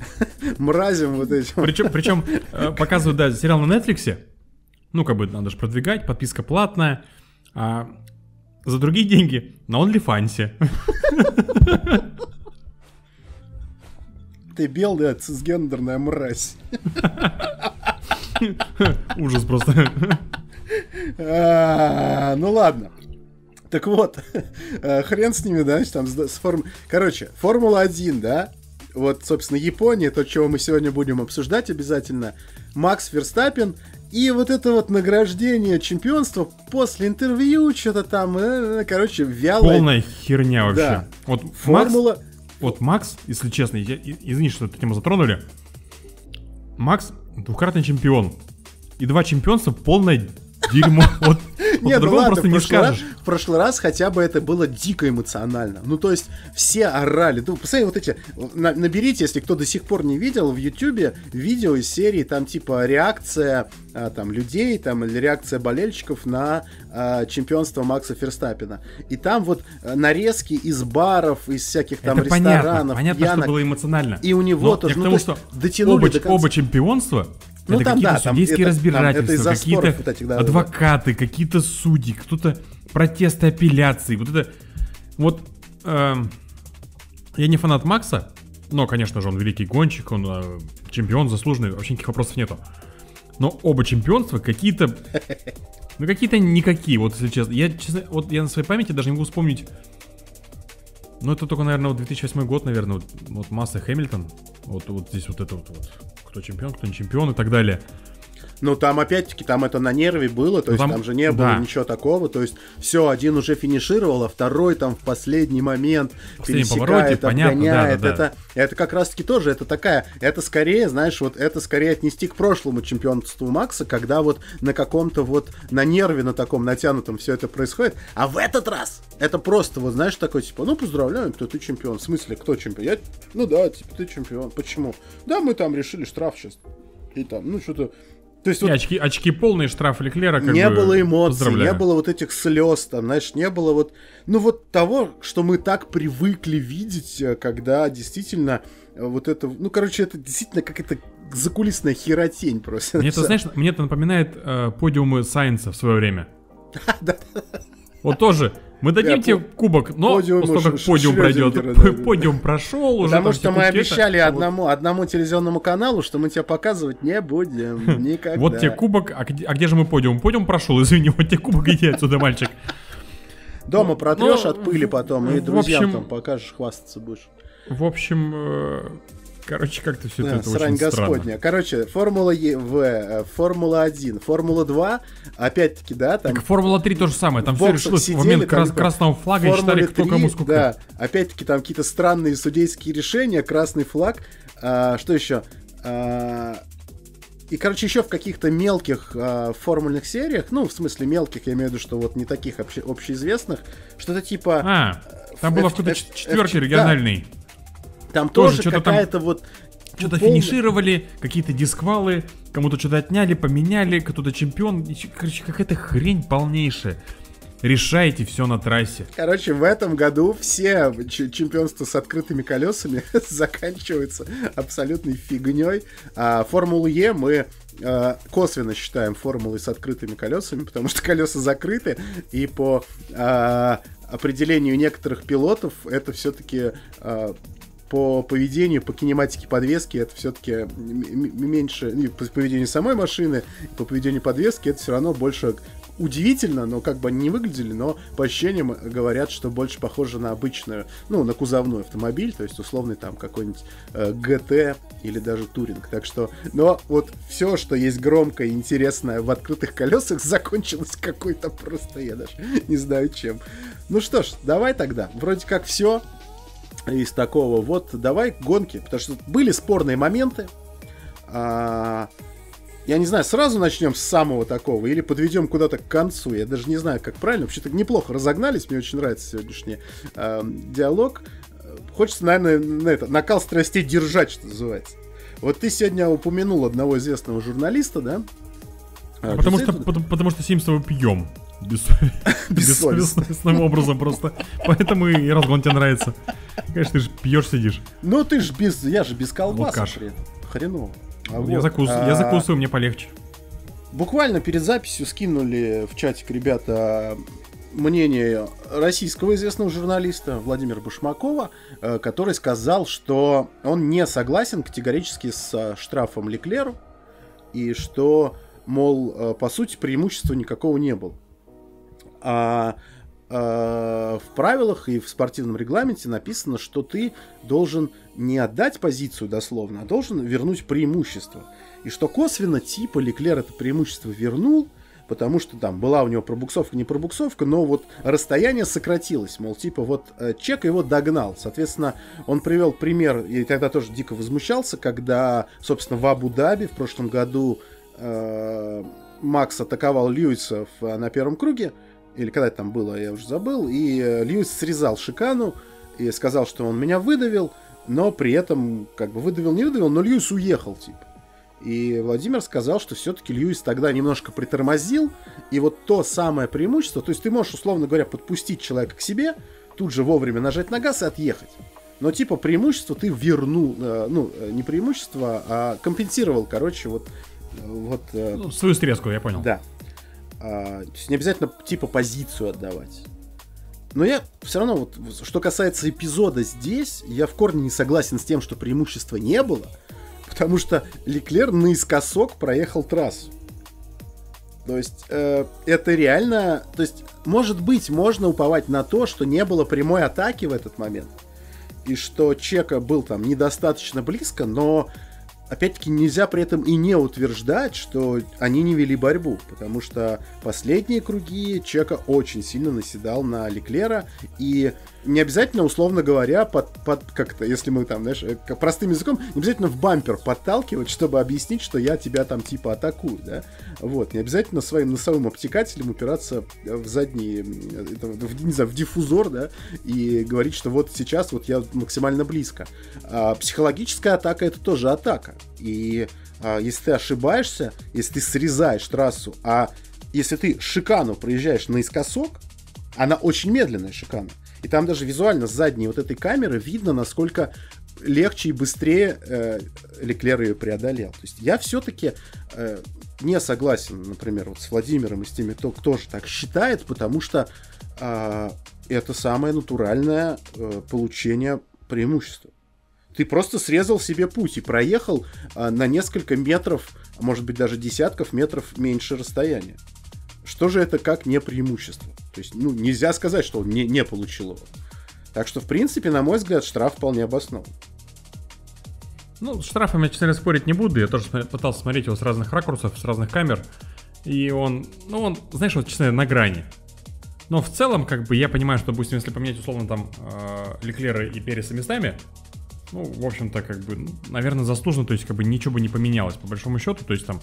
мразям, вот этим. Причем, причем э, показывают, да, сериал на Netflix. Ну, как бы надо же продвигать, подписка платная. А за другие деньги на OnlyFans. Ты белая цисгендерная мразь. Ужас просто. А, Ну ладно. Так вот, э, хрен с ними, да, там с с форм... Короче, Формула-1, да, вот, собственно, Япония, то, чего мы сегодня будем обсуждать обязательно, Макс Верстаппин, и вот это вот награждение чемпионства после интервью, что-то там, э, короче, вялое. Полная херня вообще. Да. Вот Макс, Формула... вот Макс, если честно, я, извини, что эту тему затронули. Макс двукратный чемпион. И два чемпионства полное дерьмо. Вот Нет, ну ладно, просто в не прошлый, раз, скажешь. в прошлый раз хотя бы это было дико эмоционально. Ну, то есть, все орали. Ну, посмотрите, вот эти... на- наберите, если кто до сих пор не видел, в Ютубе видео из серии, там, типа, реакция а, там, людей, там, или реакция болельщиков на а, чемпионство Макса Ферстаппина. И там вот а, нарезки из баров, из всяких там Это понятно, ресторанов, понятно, пьянок. что было эмоционально. И у него Но тоже, я к ну, тому, то что есть дотянули оба, до конца. оба чемпионства Ну, это там, какие-то да, там судейские это- разбирательства, какие-то вот этих, да, да, да. адвокаты, какие-то судьи, кто-то протесты, апелляции. Вот это... Вот... эм, я не фанат Макса, но, конечно же, он великий гонщик, он э, чемпион заслуженный, вообще никаких вопросов нету. Но оба чемпионства какие-то... Ну, какие-то никакие, вот если честно. Я, честно, вот я на своей памяти даже не могу вспомнить ну, это только, наверное, вот 2008 год, наверное, вот, вот Масса Хэмилтон. Вот, вот здесь вот это вот, вот. Кто чемпион, кто не чемпион и так далее. Ну, там опять-таки, там это на нерве было, то есть там, там- же не было да. ничего такого, то есть все, один уже финишировал, а второй там в последний момент В последнем пересекает, повороте, понятно, обгоняет. да, да, да. это, это как раз-таки тоже, это такая, это скорее, знаешь, вот это скорее отнести к прошлому чемпионству Макса, когда вот на каком-то вот, на нерве на таком натянутом все это происходит, а в этот раз это просто, вот знаешь, такой, типа, ну, поздравляем, кто ты чемпион, в смысле, кто чемпион? Я, ну да, типа, ты чемпион, почему? Да, мы там решили штраф сейчас, и там, ну, что-то... То есть вот очки, очки полные, штраф Леклера, как не бы, было эмоций, поздравляю. не было вот этих слез, там, знаешь, не было вот, ну вот того, что мы так привыкли видеть, э, когда действительно э, вот это, ну, короче, это действительно какая-то закулисная херотень просто. Мне это, знаешь, мне это напоминает э, подиумы Сайенса в свое время. Вот тоже Мы дадим Я тебе по- кубок, но подиум после того, как подиум пройдет. Да. Подиум прошел уже. Потому что мы текучки это. обещали одному, одному телевизионному каналу, что мы тебя показывать не будем никогда. Вот тебе кубок, а где, а где же мы подиум? Подиум прошел, извини, вот тебе кубок, иди отсюда, мальчик. Дома протрешь Ну, от пыли потом, и друзьям там покажешь, хвастаться будешь. В общем, э, короче, как-то все Да, это срань очень странно. господня. Короче, Формула Е, В, э, Формула 1, Формула 2, опять-таки, да, там Так Формула 3 то же самое, там в все решилось в сидели, момент там, крас- типа, красного флага и Формуле считали, кто 3, кому сколько. Да, опять-таки там какие-то странные судейские решения, красный флаг. А, что еще? А, и, короче, еще в каких-то мелких а, формульных сериях, ну, в смысле мелких, я имею в виду, что вот не таких обще- общеизвестных, что-то типа... А, там F- было в какой-то F- ч- четверке F- да. Там тоже тоже, что-то там- какая-то вот... Что-то полная- финишировали, какие-то дисквалы, кому-то что-то отняли, поменяли, кто-то чемпион. Короче, какая-то хрень полнейшая. Решайте все на трассе. Короче, в этом году все чемпионства с открытыми колесами заканчиваются абсолютной фигней. А Формулу Е мы э, косвенно считаем формулой с открытыми колесами, потому что колеса закрыты, и по э, определению некоторых пилотов это все-таки по поведению, по кинематике подвески это все-таки меньше, и по поведению самой машины, по поведению подвески это все равно больше удивительно, но как бы они не выглядели, но по ощущениям говорят, что больше похоже на обычную, ну, на кузовной автомобиль, то есть условный там какой-нибудь э, ГТ или даже Туринг. Так что, но вот все, что есть громкое и интересное в открытых колесах, закончилось какой-то просто, я даже не знаю чем. Ну что ж, давай тогда. Вроде как все из такого. Вот давай гонки, потому что были спорные моменты. А, я не знаю, сразу начнем с самого такого или подведем куда-то к концу. Я даже не знаю, как правильно. Вообще-то неплохо разогнались. Мне очень нравится сегодняшний а, диалог. Хочется, наверное, на это, накал страстей держать, что называется. Вот ты сегодня упомянул одного известного журналиста, да? А, Потому что, потому, потому что сим с тобой пьем. Бессовестным образом просто. Поэтому и разгон тебе нравится. Конечно, ты же пьешь, сидишь. Ну ты ж без, я же без при этом. Хреново. А я, а, закусываю, мне полегче. Буквально перед записью скинули в чатик ребята мнение российского известного журналиста Владимира Башмакова, э, который сказал, что он не согласен категорически с э, штрафом Леклеру, и что, мол, э, по сути, преимущества никакого не было. А э, в правилах и в спортивном регламенте написано, что ты должен не отдать позицию дословно, а должен вернуть преимущество. И что косвенно типа Леклер это преимущество вернул, потому что там была у него пробуксовка, не пробуксовка, но вот расстояние сократилось, мол, типа вот э, Чек его догнал. Соответственно, он привел пример, и тогда тоже дико возмущался, когда, собственно, в Абу-Даби в прошлом году э, Макс атаковал Льюиса в- на первом круге, или когда это там было, я уже забыл, и э, Льюис срезал шикану и сказал, что он меня выдавил, но при этом как бы выдавил, не выдавил, но Льюис уехал, типа. И Владимир сказал, что все-таки Льюис тогда немножко притормозил, и вот то самое преимущество, то есть ты можешь, условно говоря, подпустить человека к себе, тут же вовремя нажать на газ и отъехать. Но типа преимущество ты вернул, э, ну, э, не преимущество, а компенсировал, короче, вот, вот Ну, свою стреску, я понял. да. А, то есть не обязательно типа позицию отдавать. Но я все равно, вот, что касается эпизода здесь, я в корне не согласен с тем, что преимущества не было, потому что Леклер наискосок проехал трассу. То есть э, это реально... То есть, может быть, можно уповать на то, что не было прямой атаки в этот момент, и что Чека был там недостаточно близко, но опять-таки нельзя при этом и не утверждать, что они не вели борьбу, потому что последние круги Чека очень сильно наседал на Леклера, и не обязательно, условно говоря, под, под как-то, если мы там, знаешь, э, простым языком, не обязательно в бампер подталкивать, чтобы объяснить, что я тебя там типа атакую, да, вот, не обязательно своим носовым обтекателем упираться в задний, это, в, не знаю, в диффузор, да, и говорить, что вот сейчас вот я максимально близко. А, психологическая атака это тоже атака, и а, если ты ошибаешься, если ты срезаешь трассу, а если ты шикану проезжаешь наискосок, она очень медленная шикана. И там даже визуально с задней вот этой камеры видно, насколько легче и быстрее э, Леклер ее преодолел. То есть я все-таки э, не согласен, например, вот с Владимиром и с теми, кто, кто же так считает, потому что а, это самое натуральное э, получение преимущества. Ты просто срезал себе путь и проехал а, на несколько метров, а может быть даже десятков метров меньше расстояния. Что же это как не преимущество? То есть, ну, нельзя сказать, что он не, не получил его. Так что, в принципе, на мой взгляд, штраф вполне обоснован. Ну, с штрафами я, честно спорить не буду. Я тоже пытался смотреть его с разных ракурсов, с разных камер. И он, ну, он, знаешь, вот, честно, на грани. Но в целом, как бы, я понимаю, что, допустим, если поменять, условно, там, э, Леклера и Переса местами, ну, в общем-то, как бы, ну, наверное, заслуженно, то есть, как бы, ничего бы не поменялось, по большому счету, то есть, там,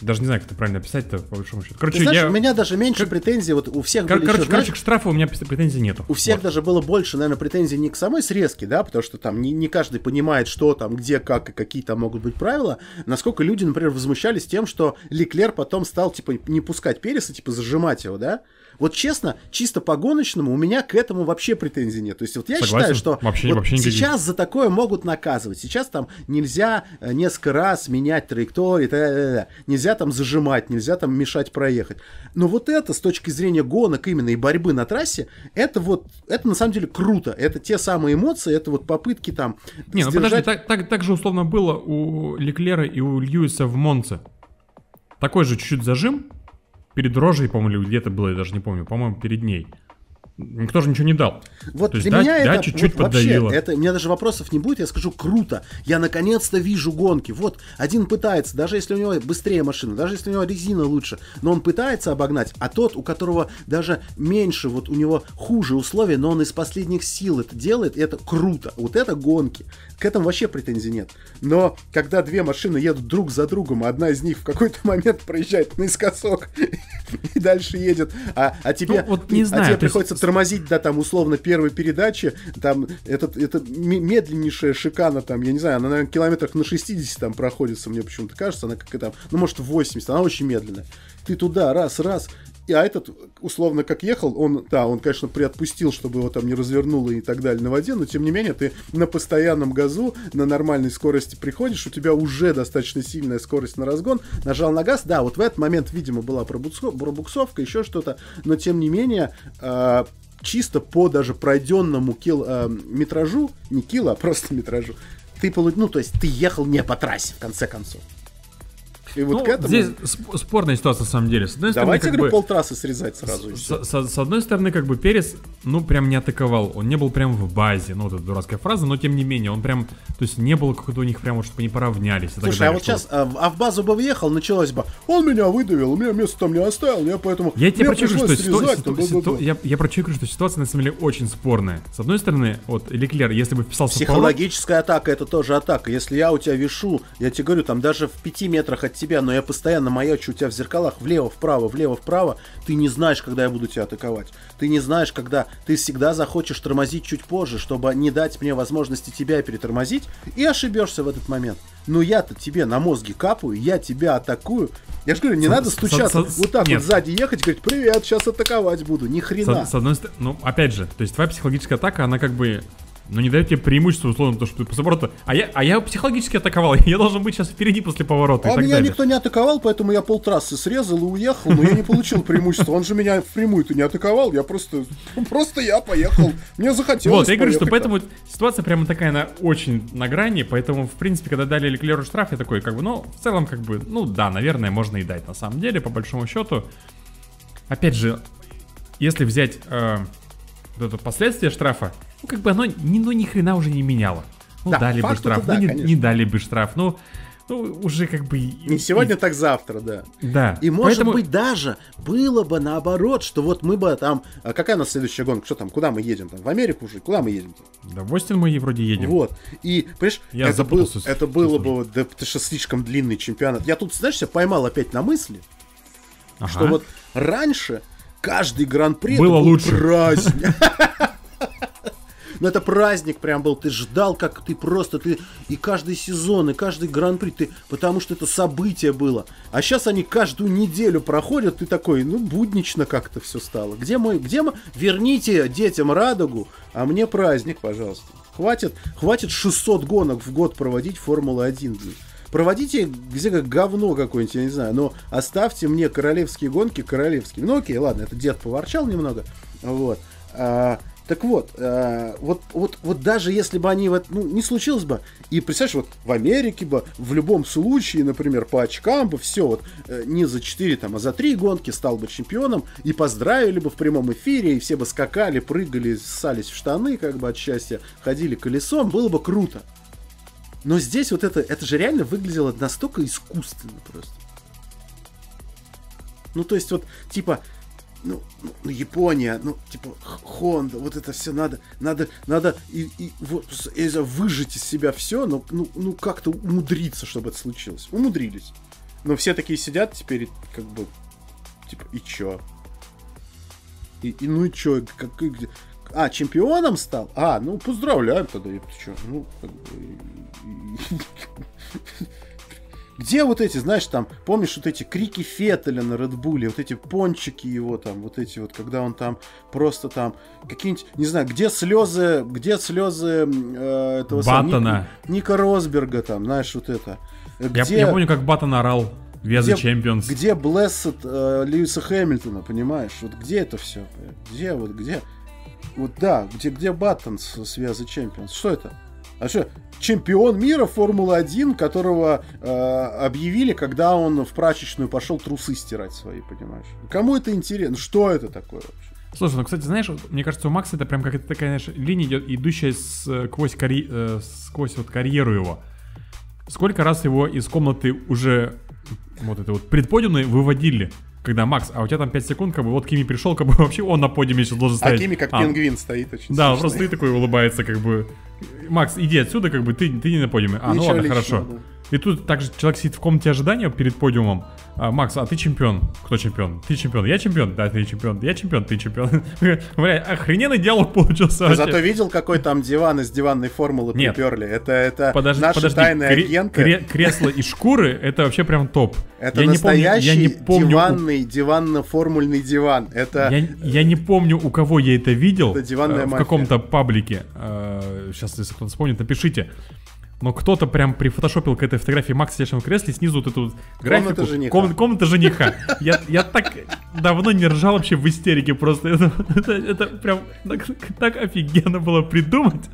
даже не знаю, как это правильно описать-то, по большому счету. Короче, Ты знаешь, я... у меня даже меньше как- претензий, вот у всех Кор- были короче, еще, знаешь, короче, к штрафу у меня претензий нету. У всех Вот. даже было больше, наверное, претензий не к самой срезке, да, потому что там не, не каждый понимает, что там, где, как и какие там могут быть правила. Насколько люди, например, возмущались тем, что Леклер потом стал, типа, не пускать Переса, типа, зажимать его, да. Вот честно, чисто по гоночному у меня к этому вообще претензий нет. То есть вот я Согласен. считаю, что Вообще- вот вообще сейчас за такое могут наказывать. Сейчас там нельзя э, несколько раз менять траектории, та-да-да-да. нельзя там зажимать, нельзя там мешать проехать. Но вот это с точки зрения гонок именно и борьбы на трассе, это вот, это на самом деле круто. Это те самые эмоции, это вот попытки там Не, ну подожди, сдержать- так, так, так же условно было у Леклера и у Льюиса в Монце. Такой же чуть-чуть зажим перед рожей, по-моему, где-то было, я даже не помню, по-моему, перед ней. Никто же ничего не дал. Вот То есть для да- меня да, это чуть-чуть вот вообще, поддавило. это, у меня даже вопросов не будет, я скажу круто. Я наконец-то вижу гонки. Вот один пытается, даже если у него быстрее машина, даже если у него резина лучше, но он пытается обогнать, а тот, у которого даже меньше, вот у него хуже условия, но он из последних сил это делает, и это круто. Вот это гонки. К этому вообще претензий нет. Но когда две машины едут друг за другом, а одна из них в какой-то момент проезжает наискосок и дальше едет, а, а тебе, Ну, вот не а знаю, тебе то есть- приходится тормозить, да, там, условно, первой передачи, там, этот, это ме- медленнейшая шикана, там, я не знаю, она, наверное, километрах на 60 там проходится, мне почему-то кажется, она как и там, ну, может, в 80, она очень медленная. Ты туда, раз, раз, и, а этот, условно, как ехал, он, да, он, конечно, приотпустил, чтобы его там не развернуло и так далее на воде, но, тем не менее, ты на постоянном газу, на нормальной скорости приходишь, у тебя уже достаточно сильная скорость на разгон, нажал на газ, да, вот в этот момент, видимо, была пробуксо- пробуксовка, еще что-то, но, тем не менее, а, чисто по даже пройденному кил, а, метражу, не кило, а просто метражу, ты получ... ну, то есть ты ехал не по трассе, в конце концов. И вот Ну, к этому... Здесь сп- спорная ситуация, на самом деле. С одной стороны, Давайте, как говорю, бы, полтрассы срезать сразу. с, с- с одной стороны, как бы Перес, ну, прям не атаковал. Он не был прям в базе. Ну, вот эта дурацкая фраза, но тем не менее, он прям, то есть не было какого-то у них прям, чтобы они поравнялись. Слушай, а далее, вот что сейчас, а, в- а в базу бы въехал, началось бы, он меня выдавил, у меня место там не оставил, я поэтому... Я тебе мне про что ситу- срезать, ситу- ситу- бла-бла-бла». я, я про что ситуация на самом деле очень спорная. С одной стороны, вот Леклер, если бы вписался в поворот, Психологическая атака это тоже атака. Если я у тебя вешу, я тебе говорю, там даже в пяти метрах от тебя, но я постоянно маячу у тебя в зеркалах влево, вправо, влево, вправо, ты не знаешь, когда я буду тебя атаковать. Ты не знаешь, когда ты всегда захочешь тормозить чуть позже, чтобы не дать мне возможности тебя перетормозить, и ошибешься в этот момент. Но я-то тебе на мозги капаю, я тебя атакую. Я же говорю, не Со- надо стучаться, со- вот так нет. вот сзади ехать, говорить, привет, сейчас атаковать буду. Ни хрена. С, с одной стороны, ну, опять же, то есть твоя психологическая атака, она как бы, ну, не дает тебе преимущество, условно, то, что ты после поворота... А я, а я психологически атаковал, я должен быть сейчас впереди после поворота и А так меня далее. никто не атаковал, поэтому я полтрассы срезал и уехал, но я не получил преимущества. Он же меня впрямую-то не атаковал, я просто... ну, Просто я поехал. Мне захотелось Вот, я говорю, что поэтому ситуация прямо такая, она очень на грани, поэтому, в принципе, когда дали Леклеру штраф, я такой, как бы, ну, в целом, как бы, ну, да, наверное, можно и дать, на самом деле, по большому счету. Опять же, если взять э, вот это последствия штрафа, ну, как бы оно ни, ну, ни хрена уже не меняло. Ну, Да, дали бы штраф, да, ну, не, конечно. не дали бы штраф, ну, ну, уже как бы... Не сегодня, так завтра, да. Да. И может Поэтому- быть даже было бы наоборот, что вот мы бы там... а какая у нас следующая гонка? Что там? Куда мы едем? Там, в Америку уже? Куда мы едем? Да, в Остин мы и вроде едем. Вот. И, понимаешь, Я это, был, запутался, это было бы, да, это что слишком длинный чемпионат. Я тут, знаешь, себя поймал опять на мысли, Ага. что вот раньше каждый гран-при Было лучше. праздник. Ну это праздник прям был, ты ждал, как ты просто, ты и каждый сезон, и каждый гран-при, ты, потому что это событие было. А сейчас они каждую неделю проходят, ты такой, ну буднично как-то все стало. Где мой, где мы, верните детям радугу, а мне праздник, пожалуйста. Хватит, хватит 600 гонок в год проводить Формулы-1. блин. проводите где как говно какое-нибудь, я не знаю, но оставьте мне королевские гонки королевские. Ну окей, ладно, это дед поворчал немного, вот. А, так вот, э, вот, вот, вот даже если бы они вот, ну, не случилось бы, и представляешь, вот в Америке бы в любом случае, например, по очкам бы все, вот э, не за 4, там, а за 3 гонки стал бы чемпионом, и поздравили бы в прямом эфире, и все бы скакали, прыгали, ссались в штаны, как бы от счастья, ходили колесом, было бы круто. Но здесь вот это, это же реально выглядело настолько искусственно просто. Ну, то есть вот, типа, ну, ну, ну, Япония, ну, типа, Хонда, вот это все надо, надо, надо и, и вот, и, выжить из себя все, но ну, ну как-то умудриться, чтобы это случилось. Умудрились. Но все такие сидят теперь, как бы, типа, и чё? И, и ну и чё? Как, где? А, чемпионом стал? А, ну поздравляем тогда, ты чё? Ну, как бы... Где вот эти, знаешь, там, помнишь вот эти крики Феттеля на Редбуле, вот эти пончики его там, вот эти вот, когда он там просто там, какие-нибудь, не знаю, где слезы, где слезы э, этого Баттона. Нико, Нико Росберга там, знаешь, вот это. Где, я, я помню, как Баттон орал. We are the Champions. Где blessed э, Льюиса Хэмилтона, понимаешь? Вот где это все? Где вот, где? Вот да, где, где Баттон с We are the Champions? Что это? А что, чемпион мира Формулы-1, которого э, объявили, когда он в прачечную пошел трусы стирать свои, понимаешь? Кому это интересно? Что это такое вообще? Слушай, ну, кстати, знаешь, мне кажется, у Макса это прям какая-то такая, знаешь, линия идет, идущая сквозь, карь... э, сквозь вот карьеру его. Сколько раз его из комнаты уже вот это вот предподиумной выводили? Когда Макс, а у тебя там 5 секунд, как бы вот Кими пришел, как бы вообще он на подиуме сейчас должен стоять. А Кими как а, пингвин стоит очень Да, он просто стоит такой улыбается, как бы. Макс, иди отсюда, как бы ты, ты не на подиуме. А, Ничего ну ладно, личного, хорошо. Да. И тут также человек сидит в комнате ожидания перед подиумом. А, Макс, а ты чемпион? Кто чемпион? Ты чемпион. Я чемпион? Да, ты чемпион. Я чемпион, ты чемпион. Бля, охрененный диалог получился. Ты зато видел, какой там диван из диванной формулы Нет. приперли? Это, это подожди, наши подожди. тайные Кре- агенты. Кре- кресло и шкуры, это вообще прям топ. Это я настоящий не помню, я не помню, диванный, диванно-формульный диван. Это... Я, я не помню, у кого я это видел. Это диванная э, В каком-то паблике. Э, сейчас, если кто-то вспомнит, напишите но кто-то прям прифотошопил к этой фотографии Макса сидящего в кресле снизу вот эту вот графику. Комната жениха. Ком, комната жениха. Я, я так давно не ржал вообще в истерике просто. Это, это, это прям так, так офигенно было придумать.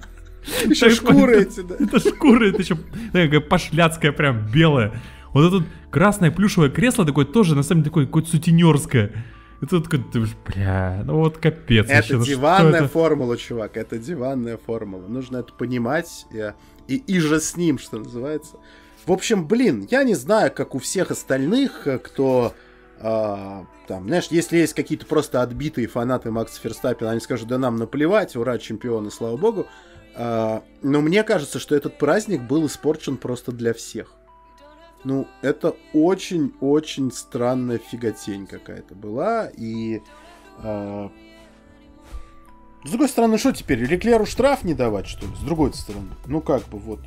Еще так, шкуры это, эти, да. Это шкуры, это еще такая пошляцкая, прям белая. Вот это вот красное плюшевое кресло такое тоже, на самом деле, такое какое-то сутенерское. И тут ты бля, ну вот капец. Это вообще, ну диванная это? формула, чувак, это диванная формула. Нужно это понимать. Я и, и же с ним, что называется. В общем, блин, я не знаю, как у всех остальных, э, кто э, там, знаешь, если есть какие-то просто отбитые фанаты Макса Ферстаппина, они скажут, да нам наплевать, ура, чемпионы, слава богу. Э, но мне кажется, что этот праздник был испорчен просто для всех. Ну, это очень-очень странная фиготень какая-то была, и э, с другой стороны, что теперь? Леклеру штраф не давать, что ли? С другой стороны. Ну как бы вот.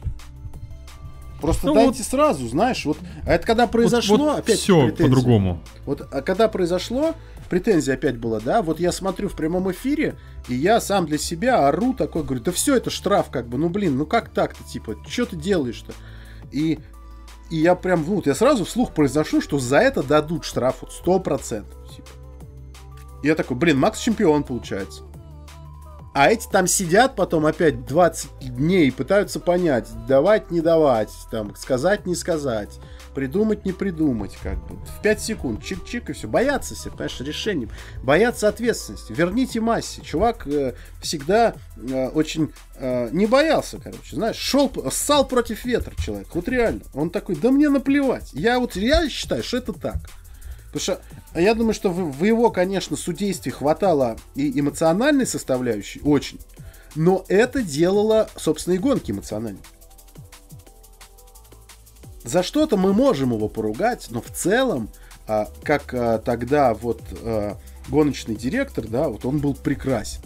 Просто ну, дайте вот, сразу, знаешь, вот. А это когда произошло, вот, вот опять все по-другому. Вот, а когда произошло, претензия опять была, да, вот я смотрю в прямом эфире, и я сам для себя ору такой, говорю, да все, это штраф, как бы, ну блин, ну как так-то, типа, что ты делаешь-то? И, и я прям, вот, я сразу вслух произношу, что за это дадут штраф, вот, сто процентов, типа. И я такой, блин, Макс чемпион получается. А эти там сидят потом опять 20 дней, пытаются понять, давать, не давать, там, сказать, не сказать, придумать, не придумать, как бы. В 5 секунд, чик-чик и все. Боятся все, понимаешь, решением. Боятся ответственности. Верните массе. Чувак э, всегда э, очень э, не боялся, короче, знаешь, шел, ссал против ветра человек. Вот реально. Он такой, да мне наплевать. Я вот, я считаю, что это так. Потому что я думаю, что в, в его, конечно, судействе хватало и эмоциональной составляющей, очень. Но это делало, собственно, и гонки эмоциональной. За что-то мы можем его поругать, но в целом, а, как а, тогда вот а, гоночный директор, да, вот он был прекрасен.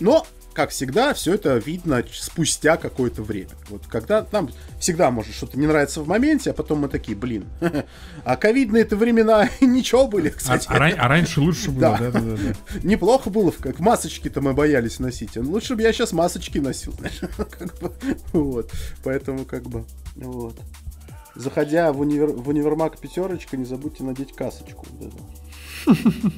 Но как всегда, все это видно спустя какое-то время. Вот когда нам всегда может что-то не нравится в моменте, а потом мы такие, блин, а ковидные это времена ничего были, А, кстати. а ран- а раньше лучше было, Да. да, да, да. да. Неплохо было, как масочки-то мы боялись носить. А Лучше бы я сейчас масочки носил, знаешь, как бы, вот. Поэтому как бы, вот. Заходя в, универ... в универмаг пятерочка, не забудьте надеть касочку. вот эту.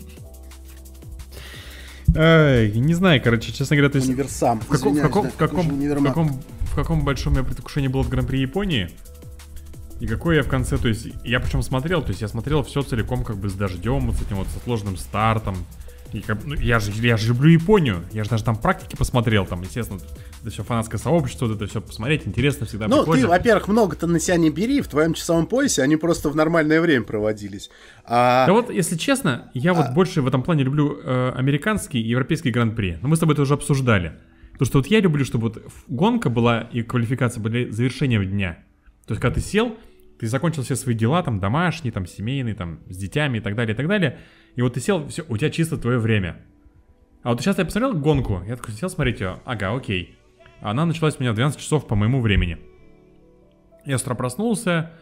Ай, не знаю, короче, честно говоря, то есть... Универсам. В каком, в, каком, да, в, каком, в, каком, в каком большом меня предвкушении было в Гран-при Японии? И какое я в конце, то есть, я причем смотрел, то есть я смотрел все целиком как бы с дождем, вот с этим вот со сложным стартом. И как, ну, я, же, я же люблю Японию, я же даже там практики посмотрел, там, естественно, это все фанатское сообщество, это все посмотреть, интересно всегда, Ну, прикольно. ты, во-первых, много-то на себя не бери, в твоем часовом поясе они просто в нормальное время проводились. А, Да вот, если честно, я вот больше в этом плане люблю э, американский и европейский гран-при. Но мы с тобой это уже обсуждали. Потому что вот я люблю, чтобы вот гонка была и квалификация были завершением дня. То есть, когда ты сел, ты закончил все свои дела, там, домашние, там, семейные, там, с детьми и так далее, и так далее. И вот ты сел, все, у тебя чисто твое время. А вот сейчас я посмотрел гонку, я такой сел смотреть ее, ага, окей. Она началась у меня в 12 часов по моему времени. Я с утра проснулся,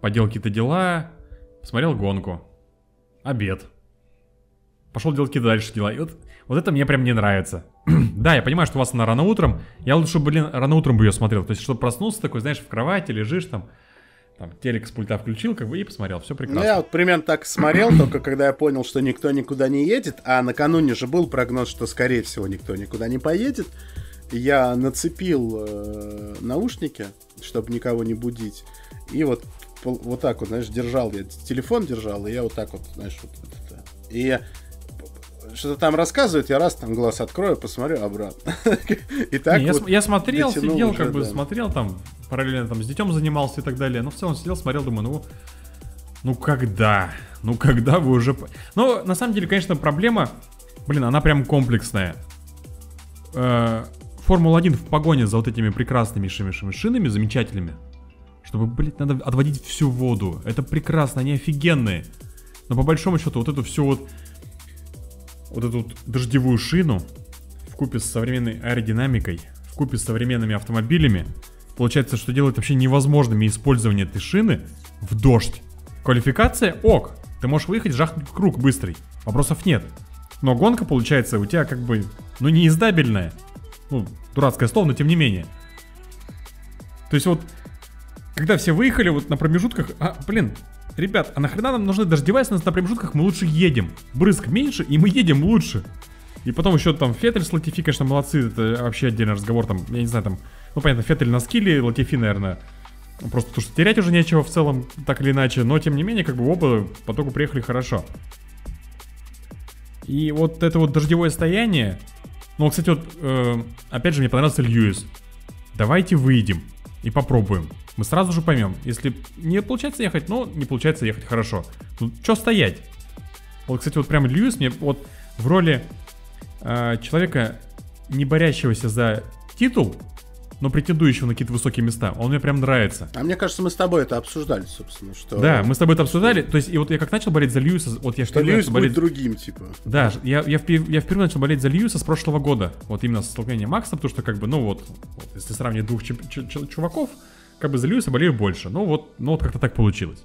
поделал какие-то дела, смотрел гонку. Обед. Пошел делать какие-то дальше дела. И вот, вот это мне прям не нравится. да, я понимаю, что у вас она рано утром. Я лучше, блин, рано утром бы ее смотрел. То есть, чтобы проснулся такой, знаешь, в кровати лежишь там, там, телек с пульта включил, как бы, и посмотрел. Все ну, прекрасно. я вот примерно так смотрел, только когда я понял, что никто никуда не едет, а накануне же был прогноз, что, скорее всего, никто никуда не поедет. Я нацепил э, наушники, чтобы никого не будить, и вот, вот так вот, знаешь, держал, я телефон держал, и я вот так вот, знаешь, вот, вот это. И что-то там рассказывают, я раз там глаз открою, посмотрю обратно. И так Не, я, вот см- я смотрел, сидел, уже, как бы да. смотрел там, параллельно там с детем занимался и так далее. Но в целом сидел, смотрел, думаю, ну, ну когда? Ну когда вы уже... Но на самом деле, конечно, проблема, блин, она прям комплексная. Э, Формула-1 в погоне за вот этими прекрасными шинами, замечательными, чтобы, блядь, надо отводить всю воду. Это прекрасно, они офигенные. Но по большому счету вот эту всю вот вот эту вот дождевую шину в купе с современной аэродинамикой, в купе с современными автомобилями, получается, что делает вообще невозможными использование этой шины в дождь. Квалификация ок, ты можешь выехать, жахнуть круг быстрый, вопросов нет. Но гонка, получается, у тебя как бы, ну, не издабельная. Ну, дурацкое слово, но тем не менее. То есть вот, когда все выехали вот на промежутках, а, блин, ребят, а нахрена нам нужны дождевая, нас на промежутках мы лучше едем. Брызг меньше, и мы едем лучше. И потом еще там Феттель с Латифи, конечно, молодцы, это вообще отдельный разговор, там, я не знаю, там, ну, понятно, Феттель на скилле, Латифи, наверное, просто потому что терять уже нечего в целом, так или иначе, но, тем не менее, как бы оба по итогу приехали хорошо. И вот это вот дождевое стояние, ну, кстати, вот, э, опять же, мне понравился Льюис. Давайте выйдем и попробуем. Мы сразу же поймем, если не получается ехать, ну, не получается ехать хорошо. Ну, что стоять? Вот, кстати, вот прям Льюис мне вот в роли э, человека, не борящегося за титул, но претендующего на какие-то высокие места, он мне прям нравится. А мне кажется, мы с тобой это обсуждали, собственно, что... Да, мы с тобой это обсуждали. То есть, и вот я как начал болеть за Льюиса, вот я Что впервые Льюис болеть... другим, типа. Да, я, я, впе- я впервые начал болеть за Льюиса с прошлого года. Вот именно с столкновения Макса, потому что, как бы, ну вот, вот, если сравнивать двух чуп- чу- чу- чуваков, как бы за Льюиса болею больше. Ну вот, ну вот как-то так получилось.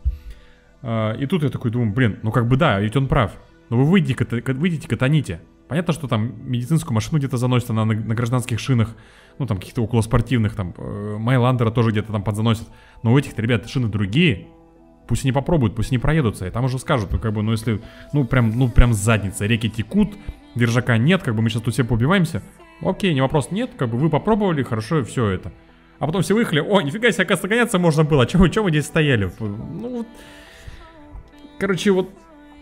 А, и тут я такой думаю, блин, ну как бы да, ведь он прав. Ну вы выйдите, катаните. Понятно, что там медицинскую машину где-то заносит, она на, на гражданских шинах, ну там каких-то околоспортивных, там э, Майландера тоже где-то там подзаносит. Но у этих ребят шины другие, пусть они попробуют, пусть они проедутся, и там уже скажут, ну как бы, ну если, ну прям, ну прям с задницы, реки текут, держака нет, как бы мы сейчас тут все поубиваемся. Окей, не вопрос, нет, как бы вы попробовали, хорошо, все это. А потом все выехали, о, нифига себе, оказывается, гоняться можно было, чего, чего вы здесь стояли? Ну короче, вот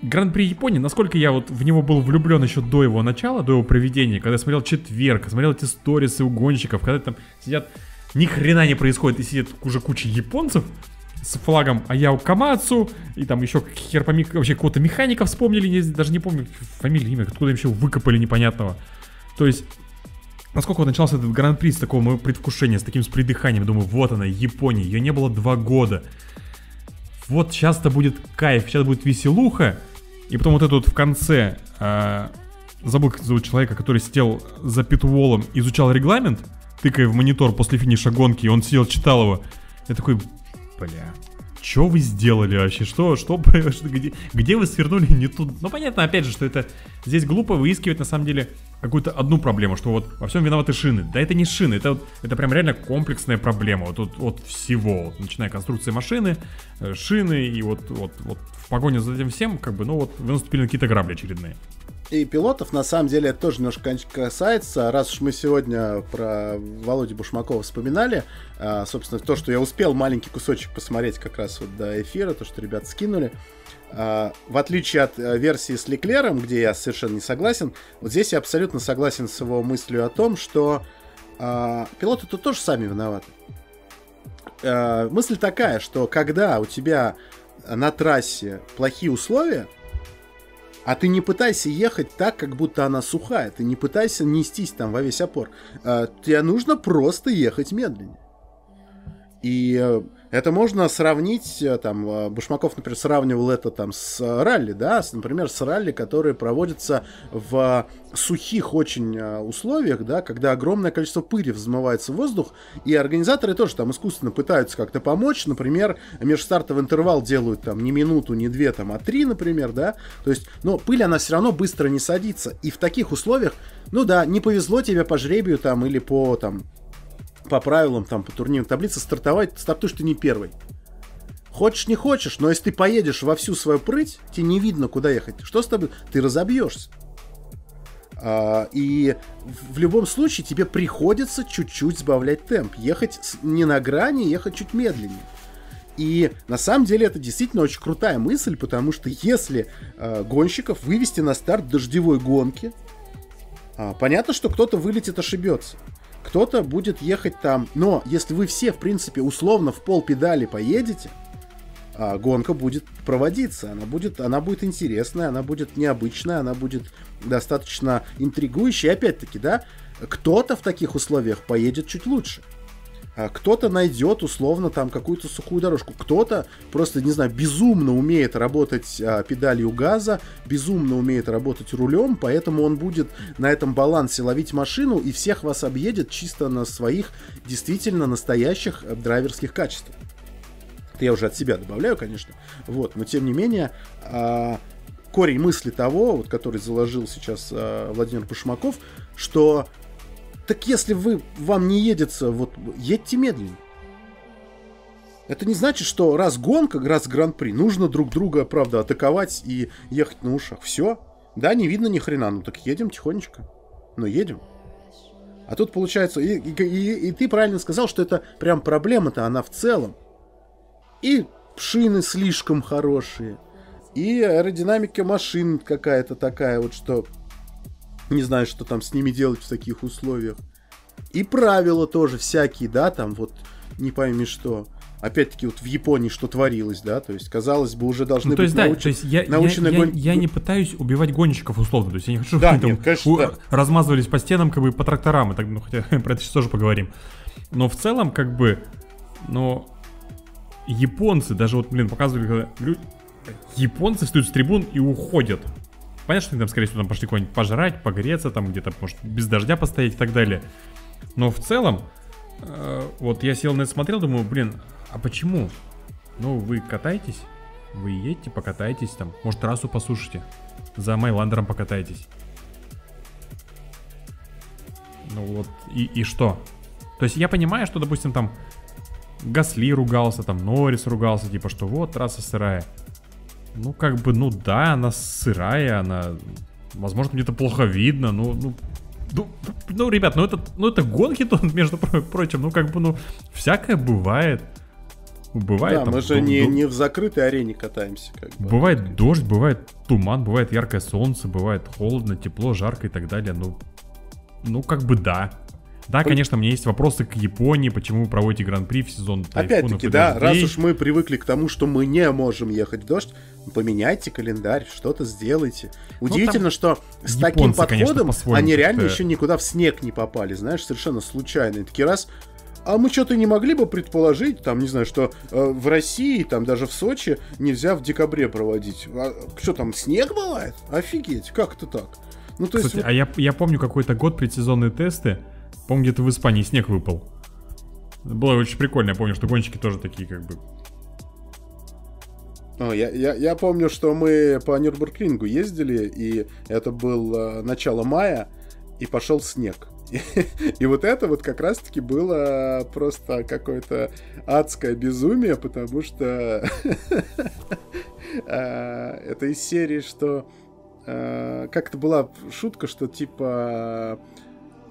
Гран-при Японии, насколько я вот в него был влюблен еще до его начала, до его проведения, когда я смотрел четверг, смотрел эти сторисы у гонщиков, когда там сидят, ни хрена не происходит, и сидит уже куча японцев с флагом Аяо Камацу, и там еще хер пойми, вообще какого-то механика вспомнили, не- даже не помню фамилию, имя, откуда им еще выкопали непонятного. То есть, насколько вот начался этот гран-при с такого моего предвкушения, с таким с придыханием, думаю, вот она, Япония, ее не было два года. Вот сейчас-то будет кайф, сейчас будет веселуха, и потом вот это вот в конце а, забыл, как зовут человека, который сидел за питволом, изучал регламент, тыкая в монитор после финиша гонки, и он сидел, читал его. Я такой, бля, что вы сделали вообще? Что, что, где, где вы свернули не тут? Ну, понятно, опять же, что это здесь глупо выискивать, на самом деле, какую-то одну проблему, что вот во всем виноваты шины. Да это не шины, это, это прям реально комплексная проблема. Вот, вот, вот всего, вот, начиная конструкции машины, э, шины, и вот, вот, вот в погоне за этим всем, как бы, ну вот, вы наступили на какие-то грабли очередные. И пилотов, на самом деле, это тоже немножко касается. Раз уж мы сегодня про Володю Бушмакова вспоминали, а, собственно, то, что я успел маленький кусочек посмотреть как раз вот до эфира, то, что ребят скинули, а, в отличие от э, версии с Леклером, где я совершенно не согласен, вот здесь я абсолютно согласен с его мыслью о том, что а, пилоты тут тоже сами виноваты. мысль такая, что когда у тебя на трассе плохие условия, а ты не пытайся ехать так, как будто она сухая. Ты не пытайся нестись там во весь опор. А, тебе нужно просто ехать медленнее. И э, это можно сравнить, э, там, э, Башмаков, например, сравнивал это там с э, ралли, да, с, например, с ралли, которые проводятся в сухих очень условиях, да, когда огромное количество пыли взмывается в воздух, и организаторы тоже там искусственно пытаются как-то помочь, например, межстартовый интервал делают там не минуту, не две, там, а три, например, да, то есть, но пыль, она все равно быстро не садится, и в таких условиях, ну да, не повезло тебе по жребию там или по там по правилам, там, по турнирной таблице стартовать, стартуешь ты не первый. Хочешь, не хочешь, но если ты поедешь во всю свою прыть, тебе не видно, куда ехать. Что с тобой? Ты разобьешься. А, и в любом случае тебе приходится чуть-чуть сбавлять темп. Ехать не на грани, ехать чуть медленнее. И на самом деле это действительно очень крутая мысль, потому что если э, гонщиков вывести на старт дождевой гонки, э, понятно, что кто-то вылетит, ошибется кто-то будет ехать там. Но если вы все, в принципе, условно в пол педали поедете, а, гонка будет проводиться. Она будет, она будет интересная, она будет необычная, она будет достаточно интригующей. И опять-таки, да, кто-то в таких условиях поедет чуть лучше. А кто-то найдет условно там какую-то сухую дорожку, кто-то просто, не знаю, безумно умеет работать а, педалью газа, безумно умеет работать рулем, поэтому он будет на этом балансе ловить машину и всех вас объедет чисто на своих действительно настоящих э, драйверских качествах. Это я уже от себя добавляю, конечно. Вот, но тем не менее, а, корень мысли того, вот, который заложил сейчас а, Владимир Пашмаков, что так если вы, вам не едется, вот едьте медленно. Это не значит, что раз гонка, раз гран-при, нужно друг друга, правда, атаковать и ехать на ушах. Все. Да, не видно ни хрена, ну так едем тихонечко. Но едем. А тут получается, и, и, и, и ты правильно сказал, что это прям проблема-то, она в целом. И шины слишком хорошие, и аэродинамика машин какая-то такая вот, что не знаю, что там с ними делать в таких условиях. И правила тоже всякие, да, там вот не пойми что. Опять-таки вот в Японии что творилось, да, то есть казалось бы уже должны ну, то быть есть, да, науч... то есть я, научены я, гон... я, я не пытаюсь убивать гонщиков условно, то есть я не хочу, чтобы Да, они там нет, конечно, у- да. размазывались по стенам, как бы по тракторам, и так, ну, хотя про это сейчас тоже поговорим. Но в целом, как бы, но японцы, даже вот, блин, показывали, когда лю- японцы встают с трибун и уходят. Понятно, что они там, скорее всего, там пошли куда-нибудь пожрать, погреться, там где-то, может, без дождя постоять и так далее. Но в целом, э, вот я сел на это смотрел, думаю, блин, а почему? Ну, вы катаетесь, вы едете, покатайтесь там, может, трассу послушайте, за Майландером покатайтесь. Ну вот, и, и что? То есть я понимаю, что, допустим, там Гасли ругался, там Норрис ругался, типа, что вот трасса сырая. Ну, как бы, ну да, она сырая, она, возможно, где-то плохо видно, ну, ну, ну, ну, ребят, ну это, ну это гонки тут, между про- прочим, ну как бы, ну, всякое бывает. Бывает Да, там мы же ду- не, ду- не в закрытой арене катаемся. Как бы. Бывает дождь, бывает туман, бывает яркое солнце, бывает холодно, тепло, жарко и так далее. Ну, ну как бы да. Да, конечно, у меня есть вопросы к Японии, почему вы проводите гран-при в сезон тайфунов Опять-таки, да, раз уж мы привыкли к тому, что мы не можем ехать в дождь, поменяйте календарь, что-то сделайте. Удивительно, что с таким конечно, подходом по-своему они реально еще никуда в снег не попали, знаешь, совершенно случайно. И такие раз, а мы что-то не могли бы предположить, там, не знаю, что э, в России, там, даже в Сочи нельзя в декабре проводить. А, что там, снег бывает? Офигеть, как это так? Ну, то есть, Кстати, а я, я помню какой-то год предсезонные тесты. Помню, где-то в Испании снег выпал. Было очень прикольно. Я помню, что гонщики тоже такие как бы... О, я, я, я помню, что мы по Нюрнбургрингу ездили, и это было начало мая, и пошел снег. И, и вот это вот как раз-таки было просто какое-то адское безумие, потому что а, это из серии, что а, как-то была шутка, что типа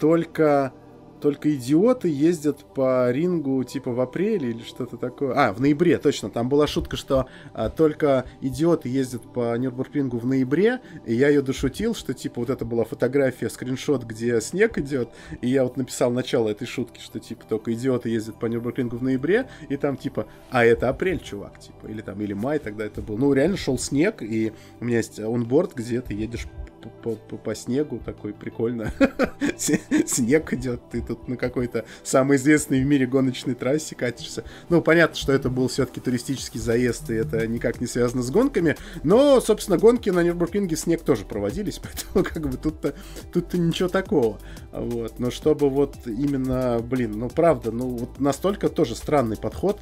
только только идиоты ездят по рингу типа в апреле или что-то такое. А, в ноябре, точно. Там была шутка, что а, только идиоты ездят по Нюрнбургрингу в ноябре. И я ее дошутил, что типа вот это была фотография, скриншот, где снег идет. И я вот написал начало этой шутки, что типа только идиоты ездят по Нюрнбургрингу в ноябре. И там типа, а это апрель, чувак, типа. Или там, или май тогда это был. Ну, реально шел снег, и у меня есть онборд, где ты едешь по, по, по снегу, такой прикольно. Снег идет, ты тут на какой-то самой известной в мире гоночной трассе катишься. Ну, понятно, что это был все-таки туристический заезд, и это никак не связано с гонками, но, собственно, гонки на Нюрнбургринге снег тоже проводились, поэтому как бы тут-то тут-то ничего такого. Вот. Но чтобы вот именно, блин, ну правда, ну вот настолько тоже странный подход,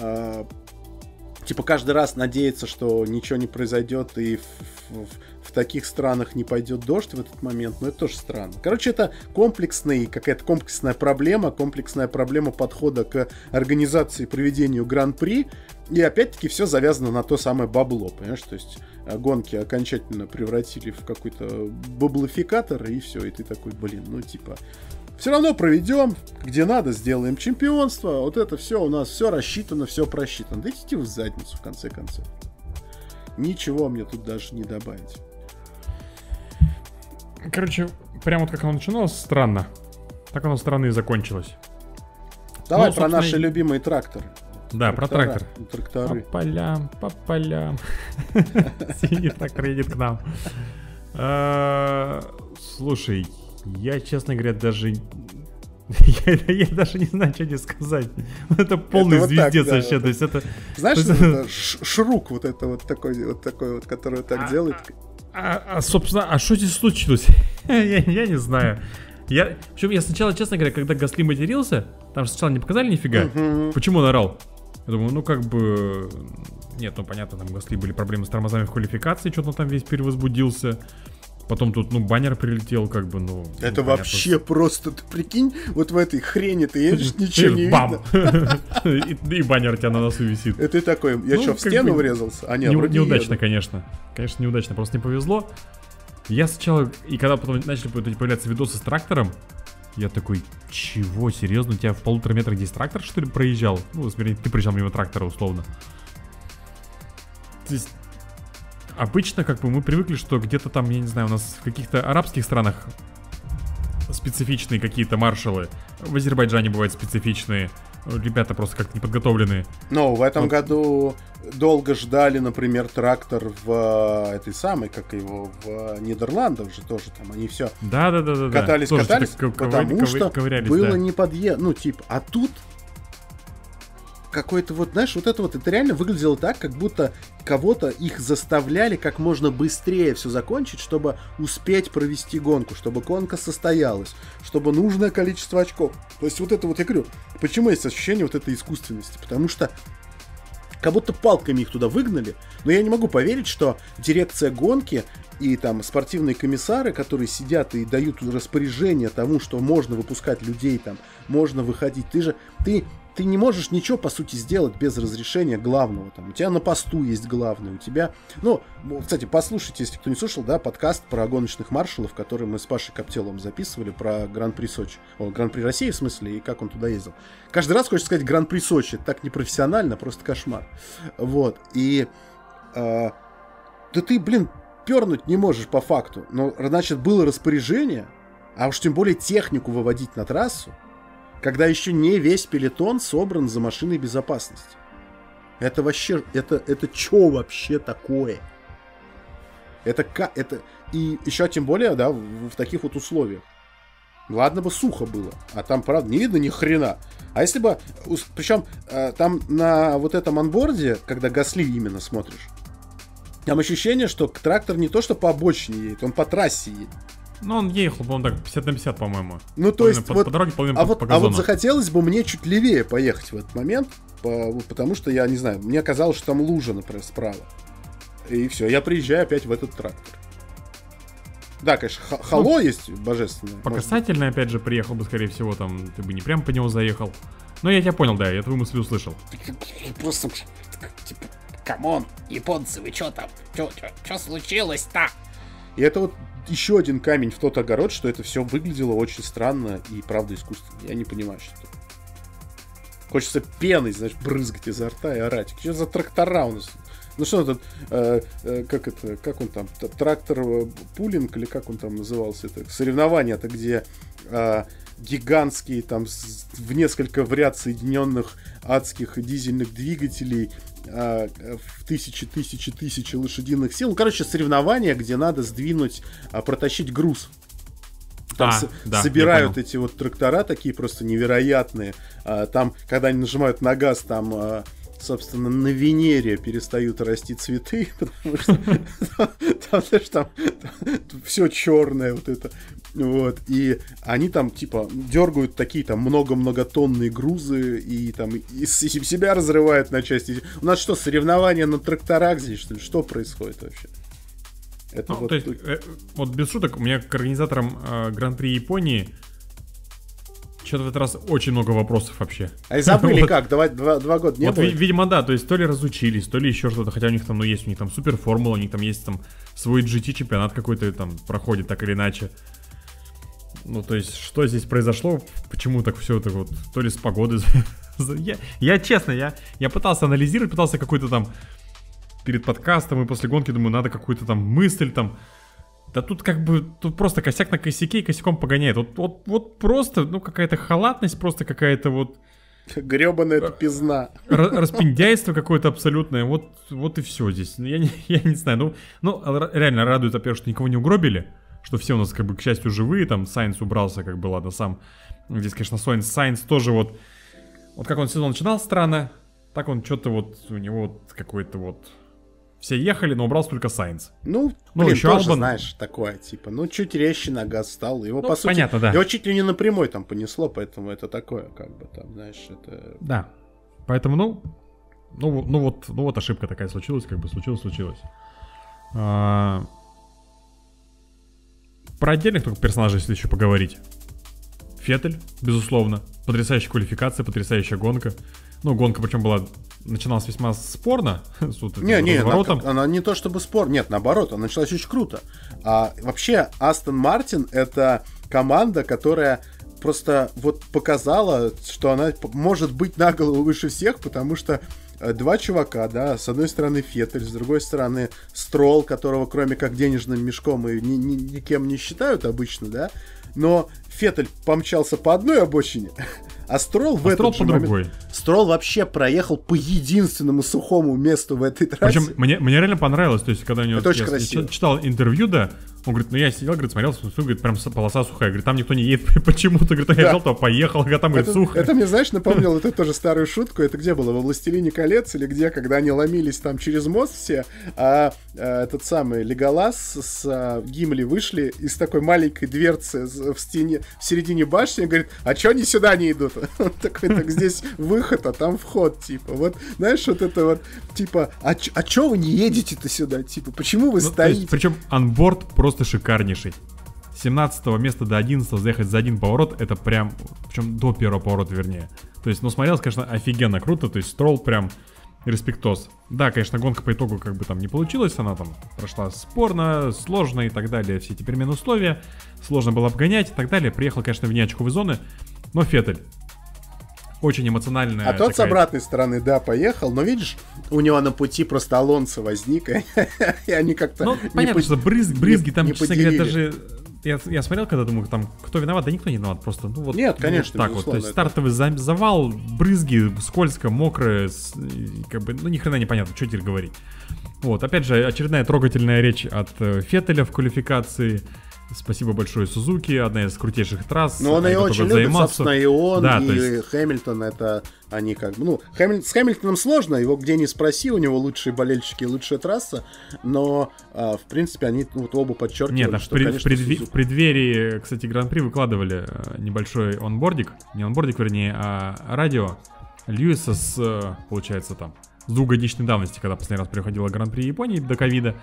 а, типа каждый раз надеяться, что ничего не произойдет и в, в, в таких странах не пойдет дождь в этот момент, но это тоже странно. Короче, это комплексный, какая-то комплексная проблема, комплексная проблема подхода к организации и проведению гран-при, и опять-таки все завязано на то самое бабло, понимаешь, то есть э, гонки окончательно превратили в какой-то баблофикатор, и все, и ты такой, блин, ну типа, все равно проведем, где надо, сделаем чемпионство. Вот это все у нас все рассчитано, все просчитано. Да идите в задницу, в конце концов. Ничего мне тут даже не добавить. Короче, прямо вот как оно начиналось, странно. Так оно странно и закончилось. Давай Ну, про собственно, наши любимые тракторы. Да, про Трактора. трактор. Ну, По Тракторы. полям, по полям. Синий трактор едет к нам. А, Слушай, я, честно говоря, даже... Я, я даже не знаю, что тебе сказать. Это полный вот звездец вообще. То есть это... Знаешь, есть это- шрук вот это вот такой, вот такой вот, который так А, делает. А, а, собственно, а что здесь случилось? я, я не знаю. Я, причем я сначала, честно говоря, когда Гасли матерился, там же сначала не показали нифига. Мгм. Почему он орал? Я думаю, ну как бы... Нет, ну понятно, там Гасли были проблемы с тормозами в квалификации, что-то там весь перевозбудился. Потом тут, ну, баннер прилетел, как бы, ну... ну, Это понятно. вообще просто, ты прикинь, вот в этой хрени ты едешь, ничего не Бам! и, баннер у тебя на носу висит. И ты такой, я Ну, что, в стену врезался? А нет, неудачно, конечно. Конечно, неудачно, просто не повезло. Я сначала, и когда потом начали появляться видосы с трактором, я такой, чего, серьезно, у тебя в полутора метрах здесь трактор, что ли, проезжал? Ну, вернее, ты проезжал мимо трактора, условно. То есть, обычно, как бы, мы привыкли, что где-то там, я не знаю, у нас в каких-то арабских странах специфичные какие-то маршалы. В Азербайджане бывают специфичные. Ребята просто как-то неподготовленные. Но в этом Вот. году долго ждали, например, трактор в э, этой самой, как его, в э, Нидерландах же тоже там, они все Да, да, да, да. катались, Тоже катались, потому ковы- что ковырялись, было да. не подъезд, ну типа, а тут какой-то вот, знаешь, вот это вот, это реально выглядело так, как будто кого-то их заставляли как можно быстрее все закончить, чтобы успеть провести гонку, чтобы гонка состоялась, чтобы нужное количество очков. То есть вот это вот, я говорю, почему есть ощущение вот этой искусственности? Потому что как будто палками их туда выгнали, но я не могу поверить, что дирекция гонки и там спортивные комиссары, которые сидят и дают распоряжение тому, что можно выпускать людей там, можно выходить. Ты же, ты, ты не можешь ничего, по сути, сделать без разрешения главного. Там, у тебя на посту есть главный, у тебя... Ну, ну, кстати, послушайте, если кто не слушал, да, подкаст про гоночных маршалов, который мы с Пашей Коптеловым записывали, про Гран-при Сочи. О, Гран-при России, в смысле, и как он туда ездил. Каждый раз хочется сказать Гран-при Сочи. Это так непрофессионально, просто кошмар. Вот. И... э, да ты, блин, пернуть не можешь по факту. Но, значит, было распоряжение, а уж тем более технику выводить на трассу, когда еще не весь пелетон собран за машиной безопасности. Это вообще, это, это что вообще такое? Это как, это, и еще тем более, да, в, в таких вот условиях. Ладно бы сухо было, а там, правда, не видно ни хрена. А если бы, причем там на вот этом анборде, когда Гасли именно смотришь, Там ощущение, что трактор не то что по обочине едет, он по трассе едет. Ну, он ехал, по-моему, так 50 на 50, по-моему. Ну, то Половина есть, по, вот, по дороге, половина а, по, вот, по а вот захотелось бы мне чуть левее поехать в этот момент, по- потому что я не знаю, мне казалось, что там лужа, например, справа. И все, я приезжаю опять в этот трактор. Да, конечно, ха- хало есть божественное. По касательной, опять же, приехал бы, скорее всего, там, ты бы не прям по него заехал. Но я тебя понял, да, я твою мысль услышал. Просто, типа, come on, японцы, вы чё там? Чё, чё, чё случилось-то? И это вот еще один камень в тот огород, что это все выглядело очень странно и правда искусственно. Я не понимаю, что это. Хочется пеной, знаешь, брызгать изо рта и орать. Что за трактора у нас? Ну что тут, э, э, как это, как он там, трактор э, пулинг или как он там назывался, это соревнование-то, где э, гигантские там с- в несколько в ряд соединенных адских дизельных двигателей в тысячи, тысячи, тысячи лошадиных сил. Ну, короче, соревнования, где надо сдвинуть, а, протащить груз. Там А, с- да, собирают эти вот трактора такие просто невероятные. А, там, когда они нажимают на газ, там, а, собственно, на Венере перестают расти цветы, потому что там, все черное вот это. Вот, и они там, типа, дергают такие там много-многотонные грузы и там и себя разрывают на части. У нас что, соревнования на тракторах здесь, что ли? Что происходит вообще? Это Ну, вот то есть, э, вот без шуток, у меня к организаторам э, Гран-при Японии что-то в этот раз очень много вопросов вообще. А и забыли Вот. как? Два, два, два года не вот, ви- видимо, да, то есть то ли разучились, то ли еще что-то, хотя у них там, ну, есть у них там супер формула, у них там есть там свой GT-чемпионат какой-то там проходит так или иначе. Ну, то есть, что здесь произошло, почему так все это вот, то ли с погоды. Я, я честно, я, я пытался анализировать, пытался какой-то там перед подкастом и после гонки, думаю, надо какую-то там мысль там. Да тут как бы, тут просто косяк на косяке и косяком погоняет. Вот, вот, вот просто, ну, какая-то халатность, просто какая-то вот Гребаная тупизна. Ра- распиндяйство какое-то абсолютное. Вот, вот и все здесь. Ну, Я не, я не знаю. Ну, ну, р- реально радует, во-первых, что никого не угробили. Что все у нас, как бы, к счастью, живые. Там Сайнс убрался, как бы, ладно, сам. Здесь, конечно, Сайнс, Сайнс тоже вот... Вот как он сезон начинал странно, так он что-то вот... У него вот какой-то вот... Все ехали, но убрался только Сайнс. Ну, Ну, блин, еще тоже, Албан- знаешь, такое, типа, ну, чуть резче на газ стал. Его, Ну, по сути, понятно, да. его чуть ли не напрямой там понесло, поэтому это такое, как бы, там, знаешь, это... Да. Поэтому, ну, ну, ну вот, ну вот ошибка такая случилась, как бы случилось, случилось. А, Про отдельных только персонажей, если еще поговорить. Феттель, безусловно. Потрясающая квалификация, потрясающая гонка. Ну, гонка причем была начиналась весьма спорно. с вот этим Не, не, она, она не то чтобы спор, нет, наоборот, она началась очень круто. А, вообще, Астон Мартин это команда, которая просто вот показала, что она может быть на голову выше всех, потому что э, два чувака, да, с одной стороны Феттель, с другой стороны Строл, которого кроме как денежным мешком и ни- ни- никем не считают обычно, да, но Феттель помчался по одной обочине, а Строл в А этот Строл же по момент- другой. Строл вообще проехал по единственному сухому месту в этой трассе. Причем мне, мне реально понравилось, то есть, когда у него Это очень я, я красиво. чит- читал интервью, да, он говорит, ну я сидел, говорит, смотрел, смотрю, говорит, прям полоса сухая, говорит, там никто не едет почему-то, говорит, а я Да. взял, то поехал, а там, говорит, Это, сухо. это мне, знаешь, напомнил это тоже старую шутку. Это где было? Во «Властелине колец» или где, когда они ломились там через мост все, а, этот самый Леголас с а, Гимли вышли из такой маленькой дверцы в стене, в середине башни, и говорит, а чё они сюда не идут? Он такой, так здесь выход, а там вход, типа. Вот, знаешь, вот это вот, типа, а, а чё вы не едете-то сюда? Типа, почему вы Ну, стоите? причем анборд просто шикарнейший. С 17 места до 11 заехать за один поворот, это прям, причем до первого поворота, вернее. То есть, ну, смотрелось, конечно, офигенно круто, то есть, строл прям респектос. Да, конечно, гонка по итогу как бы там не получилась, она там прошла спорно, сложно и так далее, все эти переменные условия, сложно было обгонять и так далее. Приехал, конечно, вне очковой зоны, но Феттель. Очень эмоциональная. А тот с такая- обратной стороны, да, поехал, но видишь, у него на пути просто Алонсо возник, и они как-то Ну, понятно, по- что брызг, брызги там, честно говоря, даже... Я, я смотрел, когда думаю, там, кто виноват, да никто не виноват, просто, ну вот... Нет, конечно, вот так вот, то есть это- стартовый за- завал, брызги, скользко, мокрое, с- как бы, ну ни хрена непонятно, что теперь говорить. Вот, опять же, очередная трогательная речь от э, Феттеля в квалификации. Спасибо большое Сузуки, одна из крутейших трасс. Но он Они ее очень любит, заниматься. собственно, и он, Да, и есть- Хэмилтон, это они как бы, ну, Хэмиль- с Хэмилтоном сложно, его где ни спроси, у него лучшие болельщики лучшая трасса, но, а, в принципе, они ну, вот оба подчеркивали, Нет, а в, что, пред- конечно, предве- Сузуки- в преддверии, кстати, Гран-при выкладывали э, небольшой онбордик, не онбордик, вернее, а радио Льюиса с, э, получается, там, с двухгодичной давности, когда последний раз приходила Гран-при Японии до ковида,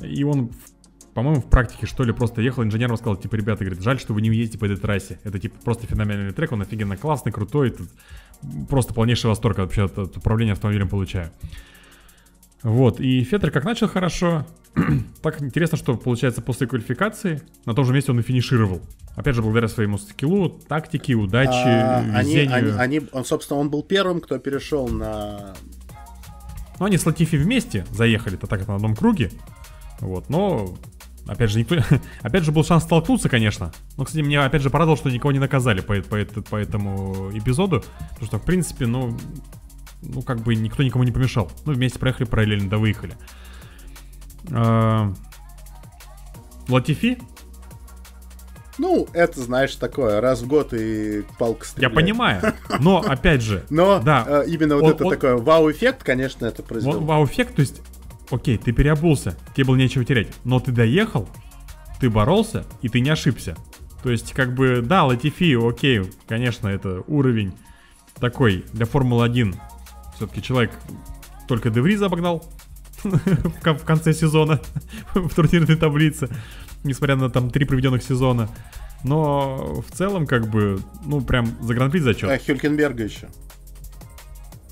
и он, в- по-моему, в практике, что ли, просто ехал инженером, сказал, типа, ребята, говорит, жаль, что вы не ездите по этой трассе, это, типа, просто феноменальный трек, он офигенно классный, крутой, тут просто полнейший восторг вообще от, от управления автомобилем получаю. Вот, и Феттель как начал хорошо, так интересно, что получается после квалификации на том же месте он и финишировал. Опять же, благодаря своему скиллу, тактике, удаче, А, они, везению. они, они- он, собственно, он был первым, кто перешел на... Ну, они с Латифи вместе заехали-то так на одном круге. Вот, но... Опять же, никто... опять же, был шанс столкнуться, конечно. Но, кстати, меня опять же порадовало, что никого не наказали по, по, по этому эпизоду. Потому что, в принципе, ну... Ну, как бы никто никому не помешал. Ну, вместе проехали параллельно, да выехали. А, Латифи Ну, это, знаешь, такое, раз в год и палка Я стреляет. понимаю, но опять же, Но да, э, именно вот это такой вау-эффект, конечно, это произвело. вау-эффект, то есть, окей, ты переобулся, тебе было нечего терять, но ты доехал, ты боролся, и ты не ошибся. То есть, как бы, да, Латифи, окей, конечно, это уровень такой для Формулы-1. Все-таки человек только Девриза обогнал в кон- в конце сезона в турнирной таблице, несмотря на там три проведенных сезона. Но в целом, как бы, ну, прям за гран-при зачет. А Хюлькенберга еще.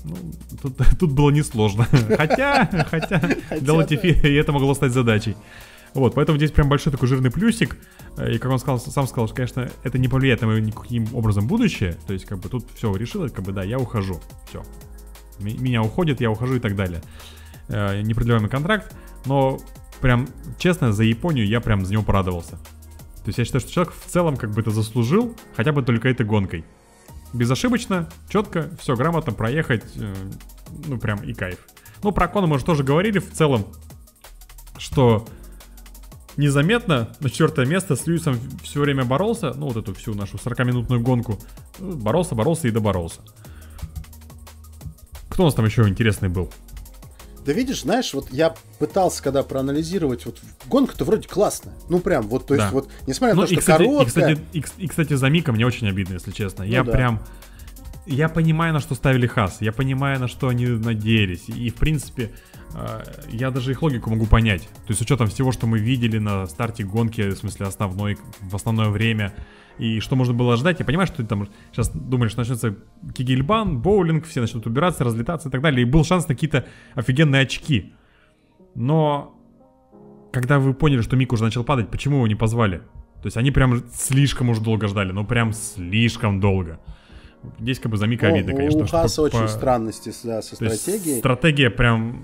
Ну, тут, тут было несложно. Хотя, хотя, для Латифи и это могло стать задачей. Вот, поэтому здесь прям большой такой жирный плюсик. Э, И как он сказал, сам сказал, что, конечно, это не повлияет на мое никаким образом будущее. То есть, как бы тут все решилось, как бы, да, я ухожу. Все. Меня уходит, я ухожу и так далее. Э, Непродлеваемый контракт. Но прям, честно, за Японию я прям за него порадовался. То есть я считаю, что человек в целом как бы это заслужил, хотя бы только этой гонкой безошибочно, четко, все грамотно проехать, э, ну прям и кайф. Ну про Кона мы уже тоже говорили в целом, что незаметно на четвертое место с Льюисом все время боролся, ну вот эту всю нашу 40-минутную гонку, Ну, боролся, боролся и доборолся. Кто у нас там еще интересный был? Да видишь, знаешь, вот я пытался когда проанализировать, вот гонка-то вроде классная. Ну прям, вот, то есть Да. вот, несмотря на Ну то, и что кстати, и, короткая... кстати, и, и, кстати, за Мика мне очень обидно, если честно. я да. прям... Я понимаю, на что ставили Хас, я понимаю, на что они надеялись. И, в принципе, я даже их логику могу понять. То есть, с учетом всего, что мы видели на старте гонки, в смысле, основной, в основное время, и что можно было ждать, я понимаю, что ты там сейчас думаешь, что начнется кигельбан, боулинг, все начнут убираться, разлетаться и так далее. И был шанс на какие-то офигенные очки. Но когда вы поняли, что Мик уже начал падать, почему его не позвали? То есть они прям слишком уж долго ждали, ну прям слишком долго. Здесь как бы за Мика О, обидно, конечно. у Хаса по- очень по- странности да, со стратегией. стратегия прям,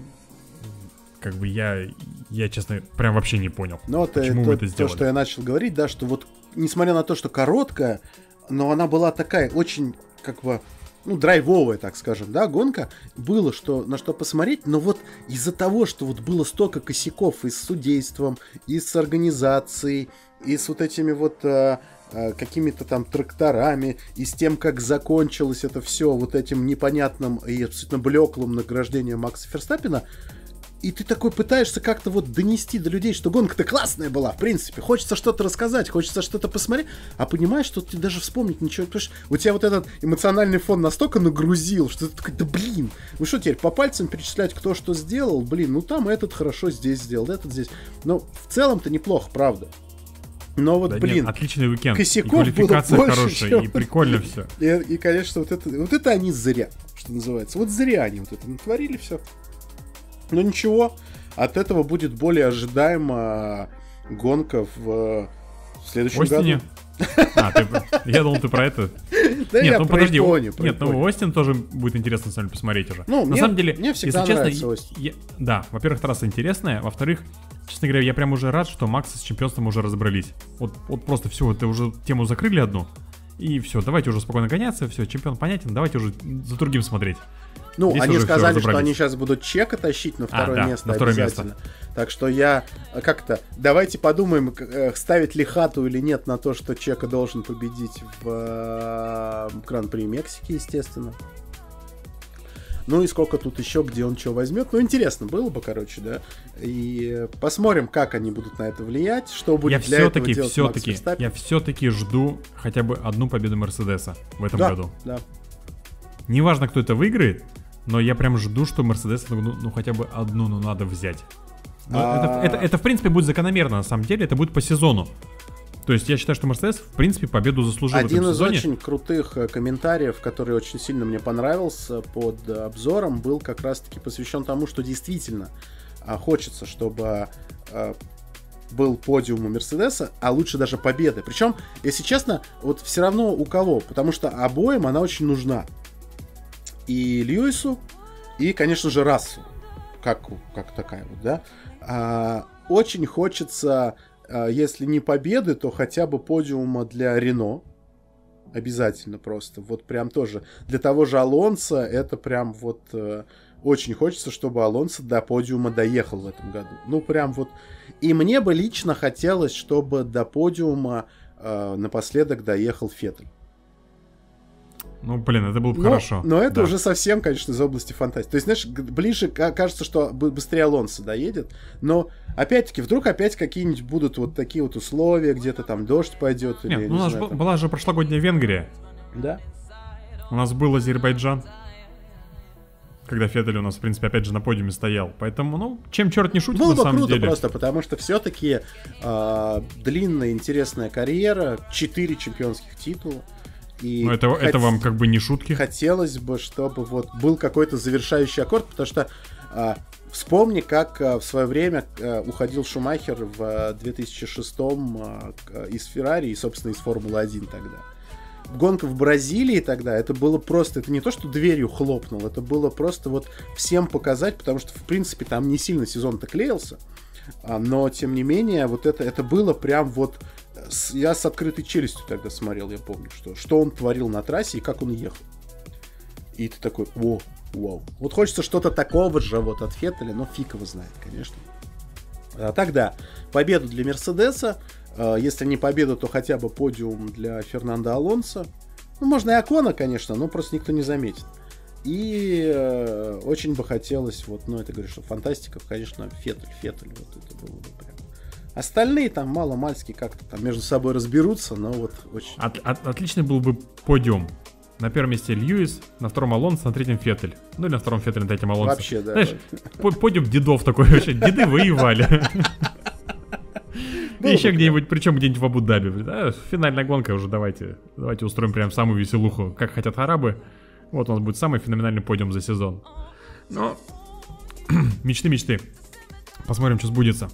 как бы я, я честно, прям вообще не понял. Но вот э, почему то, вы это то, сделали? что я начал говорить, да, что вот, несмотря на то, что короткая, но она была такая очень, как бы, ну, драйвовая, так скажем, да, гонка, было что, на что посмотреть, но вот из-за того, что вот было столько косяков и с судейством, и с организацией, и с вот этими вот э, э, какими-то там тракторами, и с тем, как закончилось это все вот этим непонятным и абсолютно блеклым награждением Макса Ферстаппина, и ты такой пытаешься как-то вот донести до людей, что гонка-то классная была, в принципе. Хочется что-то рассказать, хочется что-то посмотреть, а понимаешь, что ты даже вспомнить ничего... Что у тебя вот этот эмоциональный фон настолько нагрузил, что ты такой, да блин, ну что теперь, по пальцам перечислять, кто что сделал? Блин, ну там этот хорошо здесь сделал, этот здесь. Но в целом-то неплохо, правда. Но вот, Да нет, блин, отличный уикенд. косяков и было квалификация больше, хорошая, чем- и прикольно все. и, и, конечно, вот это, вот это они зря, что называется. Вот зря они вот это натворили все. Но ничего, от этого будет более ожидаема гонка в, в следующем Остине. году. А, ты, я думал, ты про это. Да Нет, я ну подожди. Японию, Нет, ну Японию. Остин тоже будет интересно самом деле посмотреть уже. Ну, на мне- самом деле, мне всегда если честно, Остин. я- да, во-первых, трасса интересная, во-вторых, честно говоря, я прям уже рад, что Макс с чемпионством уже разобрались. Вот, вот просто все, это уже тему закрыли одну. И все, давайте уже спокойно гоняться, все, чемпион понятен, давайте уже за другим смотреть. Ну, Здесь они сказали, что они сейчас будут чека тащить на второе да, место на второе обязательно. Так что я э, как-то давайте подумаем, э, ставить ли хату или нет на то, что Чека должен победить в э, Гран-при Мексики, естественно. Ну и сколько тут еще, где он что возьмет. Ну, интересно было бы, короче, да. И посмотрим, как они будут на это влиять, что будет Я для этого все-таки, делать все-таки, Верстаппен. я все-таки жду хотя бы одну победу Мерседеса в этом да, году. да. Неважно, кто это выиграет, но я прям жду, что Мерседес, ну, ну, хотя бы одну, ну, надо взять. Ну, А- это, это, это, в принципе, будет закономерно, на самом деле, это будет по сезону. То есть я считаю, что Мерседес, в принципе, победу заслужил в Один этом из сезоне. очень крутых э, комментариев, который очень сильно мне понравился под э, обзором, был как раз-таки посвящен тому, что действительно а, хочется, чтобы а, был подиум у Мерседеса, а лучше даже победы. Причем, если честно, вот все равно у кого, потому что обоим она очень нужна. И Льюису, и, конечно же, Рассу, как, как такая вот, да. А, очень хочется, а, если не победы, то хотя бы подиума для Рено. Обязательно просто. Вот прям тоже. Для того же Алонса это прям вот э, очень хочется, чтобы Алонсо до подиума доехал в этом году. Ну прям вот. И мне бы лично хотелось, чтобы до подиума э, напоследок доехал Феттель. Ну, блин, это было бы Но, хорошо. но это Да. уже совсем, конечно, из области фантастики. То есть, знаешь, ближе ка- кажется, что бы- быстрее Алонсо доедет. Но, опять-таки, вдруг опять какие-нибудь будут вот такие вот условия, где-то там дождь пойдет. или, Нет, я ну, не у нас знаю, б- там- была же прошлогодняя Венгрия. Да? У нас был Азербайджан. Когда Феттель у нас, в принципе, опять же на подиуме стоял. Поэтому, ну, чем черт не шутит, Было на бы самом круто деле. просто, потому что все-таки длинная, интересная карьера, 4 чемпионских титула. И Ну, это, это хот- вам как бы не шутки. хотелось бы, чтобы вот был какой-то завершающий аккорд, потому что а, вспомни, как а, в свое время а, уходил Шумахер в а, 2006-м а, из Феррари и, собственно, из Формулы-1 тогда. Гонка в Бразилии тогда, это было просто, это не то, что дверью хлопнул, это было просто вот всем показать, потому что, в принципе, там не сильно сезон-то клеился, а, но, тем не менее, вот это, это было прям вот... с- я с открытой челюстью тогда смотрел, я помню, что, что он творил на трассе и как он ехал. И ты такой, о, вау. Вот хочется что-то такого же вот от Феттеля, но фиг его знает, конечно. А, Тогда победу для Мерседеса, а, если не победу, то хотя бы подиум для Фернандо Алонсо. Ну, можно и Акона, конечно, но просто никто не заметит. И э, очень бы хотелось, вот, ну, это говорю, что фантастика, конечно, Феттель, Феттель, вот это было бы прям. Остальные там мало-мальски как-то там между собой разберутся, но вот очень... От- от- отличный был бы подиум. На первом месте Льюис, на втором Алонсо, на третьем Феттель. Ну или на втором Феттель, на третьем Алонсо. Вообще, да. Знаешь, по- подиум дедов такой вообще. Деды воевали. И еще где-нибудь, причем где-нибудь в Абу-Даби. Да, финальная гонка уже, давайте. Давайте устроим прям самую веселуху, как хотят арабы. Вот у нас будет самый феноменальный подиум за сезон. Но мечты, мечты. Посмотрим, что сбудется.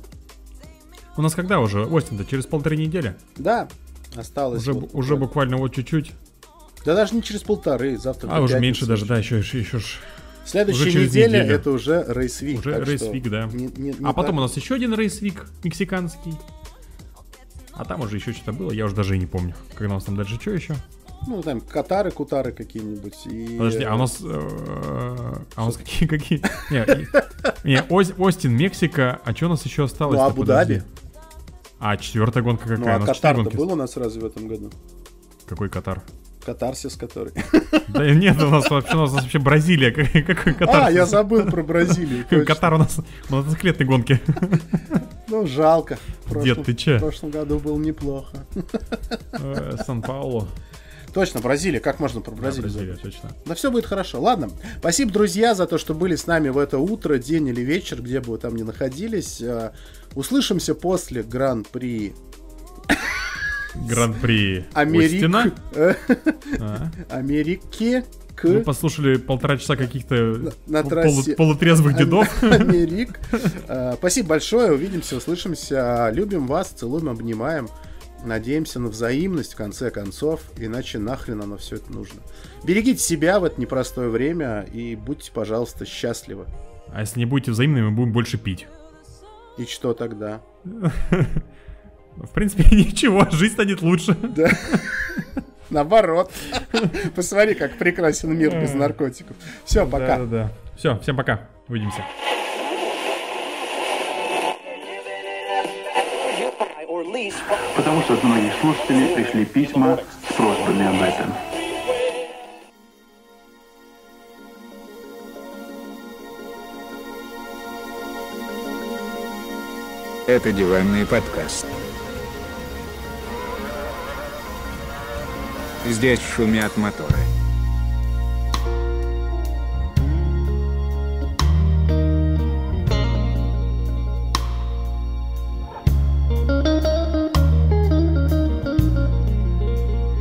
У нас когда уже? Остин-то через полторы недели. Да, осталось. Уже, вот уже буквально. буквально вот чуть-чуть. Да даже не через полторы, завтра. А, уже меньше даже, да, еще, еще, еще ж. Следующая уже через неделя неделю. это уже рейсвик. Уже рейсвик, да. не- не- не А потом так- у нас еще один рейсвик мексиканский. А там уже еще что-то было, я уже даже и не помню. Когда у нас там дальше что еще? Ну, там, Катары, Кутары какие-нибудь. И... Подожди, а у нас... э, А у нас какие? какие? Не, Остин, Мексика, а что у нас еще осталось? Ну, Абу-Даби. А, четвертая гонка какая? Ну, а Катар-то был у нас разве в этом году? Какой Катар? Катарсис, который. Да нет, у нас вообще, у нас вообще Бразилия. Какой какой Катар? А, я забыл про Бразилию. Катар у нас мотоциклетной гонки. Ну, жалко. Дед, ты че? В прошлом году был неплохо. Э, Сан-Пауло. Точно, Бразилия. Как можно про Бразилию Бразилия, забыть? точно. Да все будет хорошо. Ладно. Спасибо, друзья, за то, что были с нами в это утро, день или вечер, где бы вы там ни находились. Э, Услышимся после Гран-при Гран-при Америк... Остина. э. Америки к Мы послушали полтора часа каких-то на полу- трассе. полутрезвых дедов. Америк. Э, Спасибо большое. Увидимся, услышимся. Любим вас, целуем, обнимаем. Надеемся на взаимность, в конце концов. Иначе нахрен оно все это нужно. Берегите себя в это непростое время и будьте, пожалуйста, счастливы. А если не будете взаимными, мы будем больше пить. И что тогда? В принципе, ничего, жизнь станет лучше. Да. Наоборот. Посмотри, как прекрасен мир без наркотиков. Все, пока. Все, всем пока. Увидимся. Потому что от многих слушателей пришли письма с просьбами об этом. Это диванный подкаст. Здесь шумят моторы.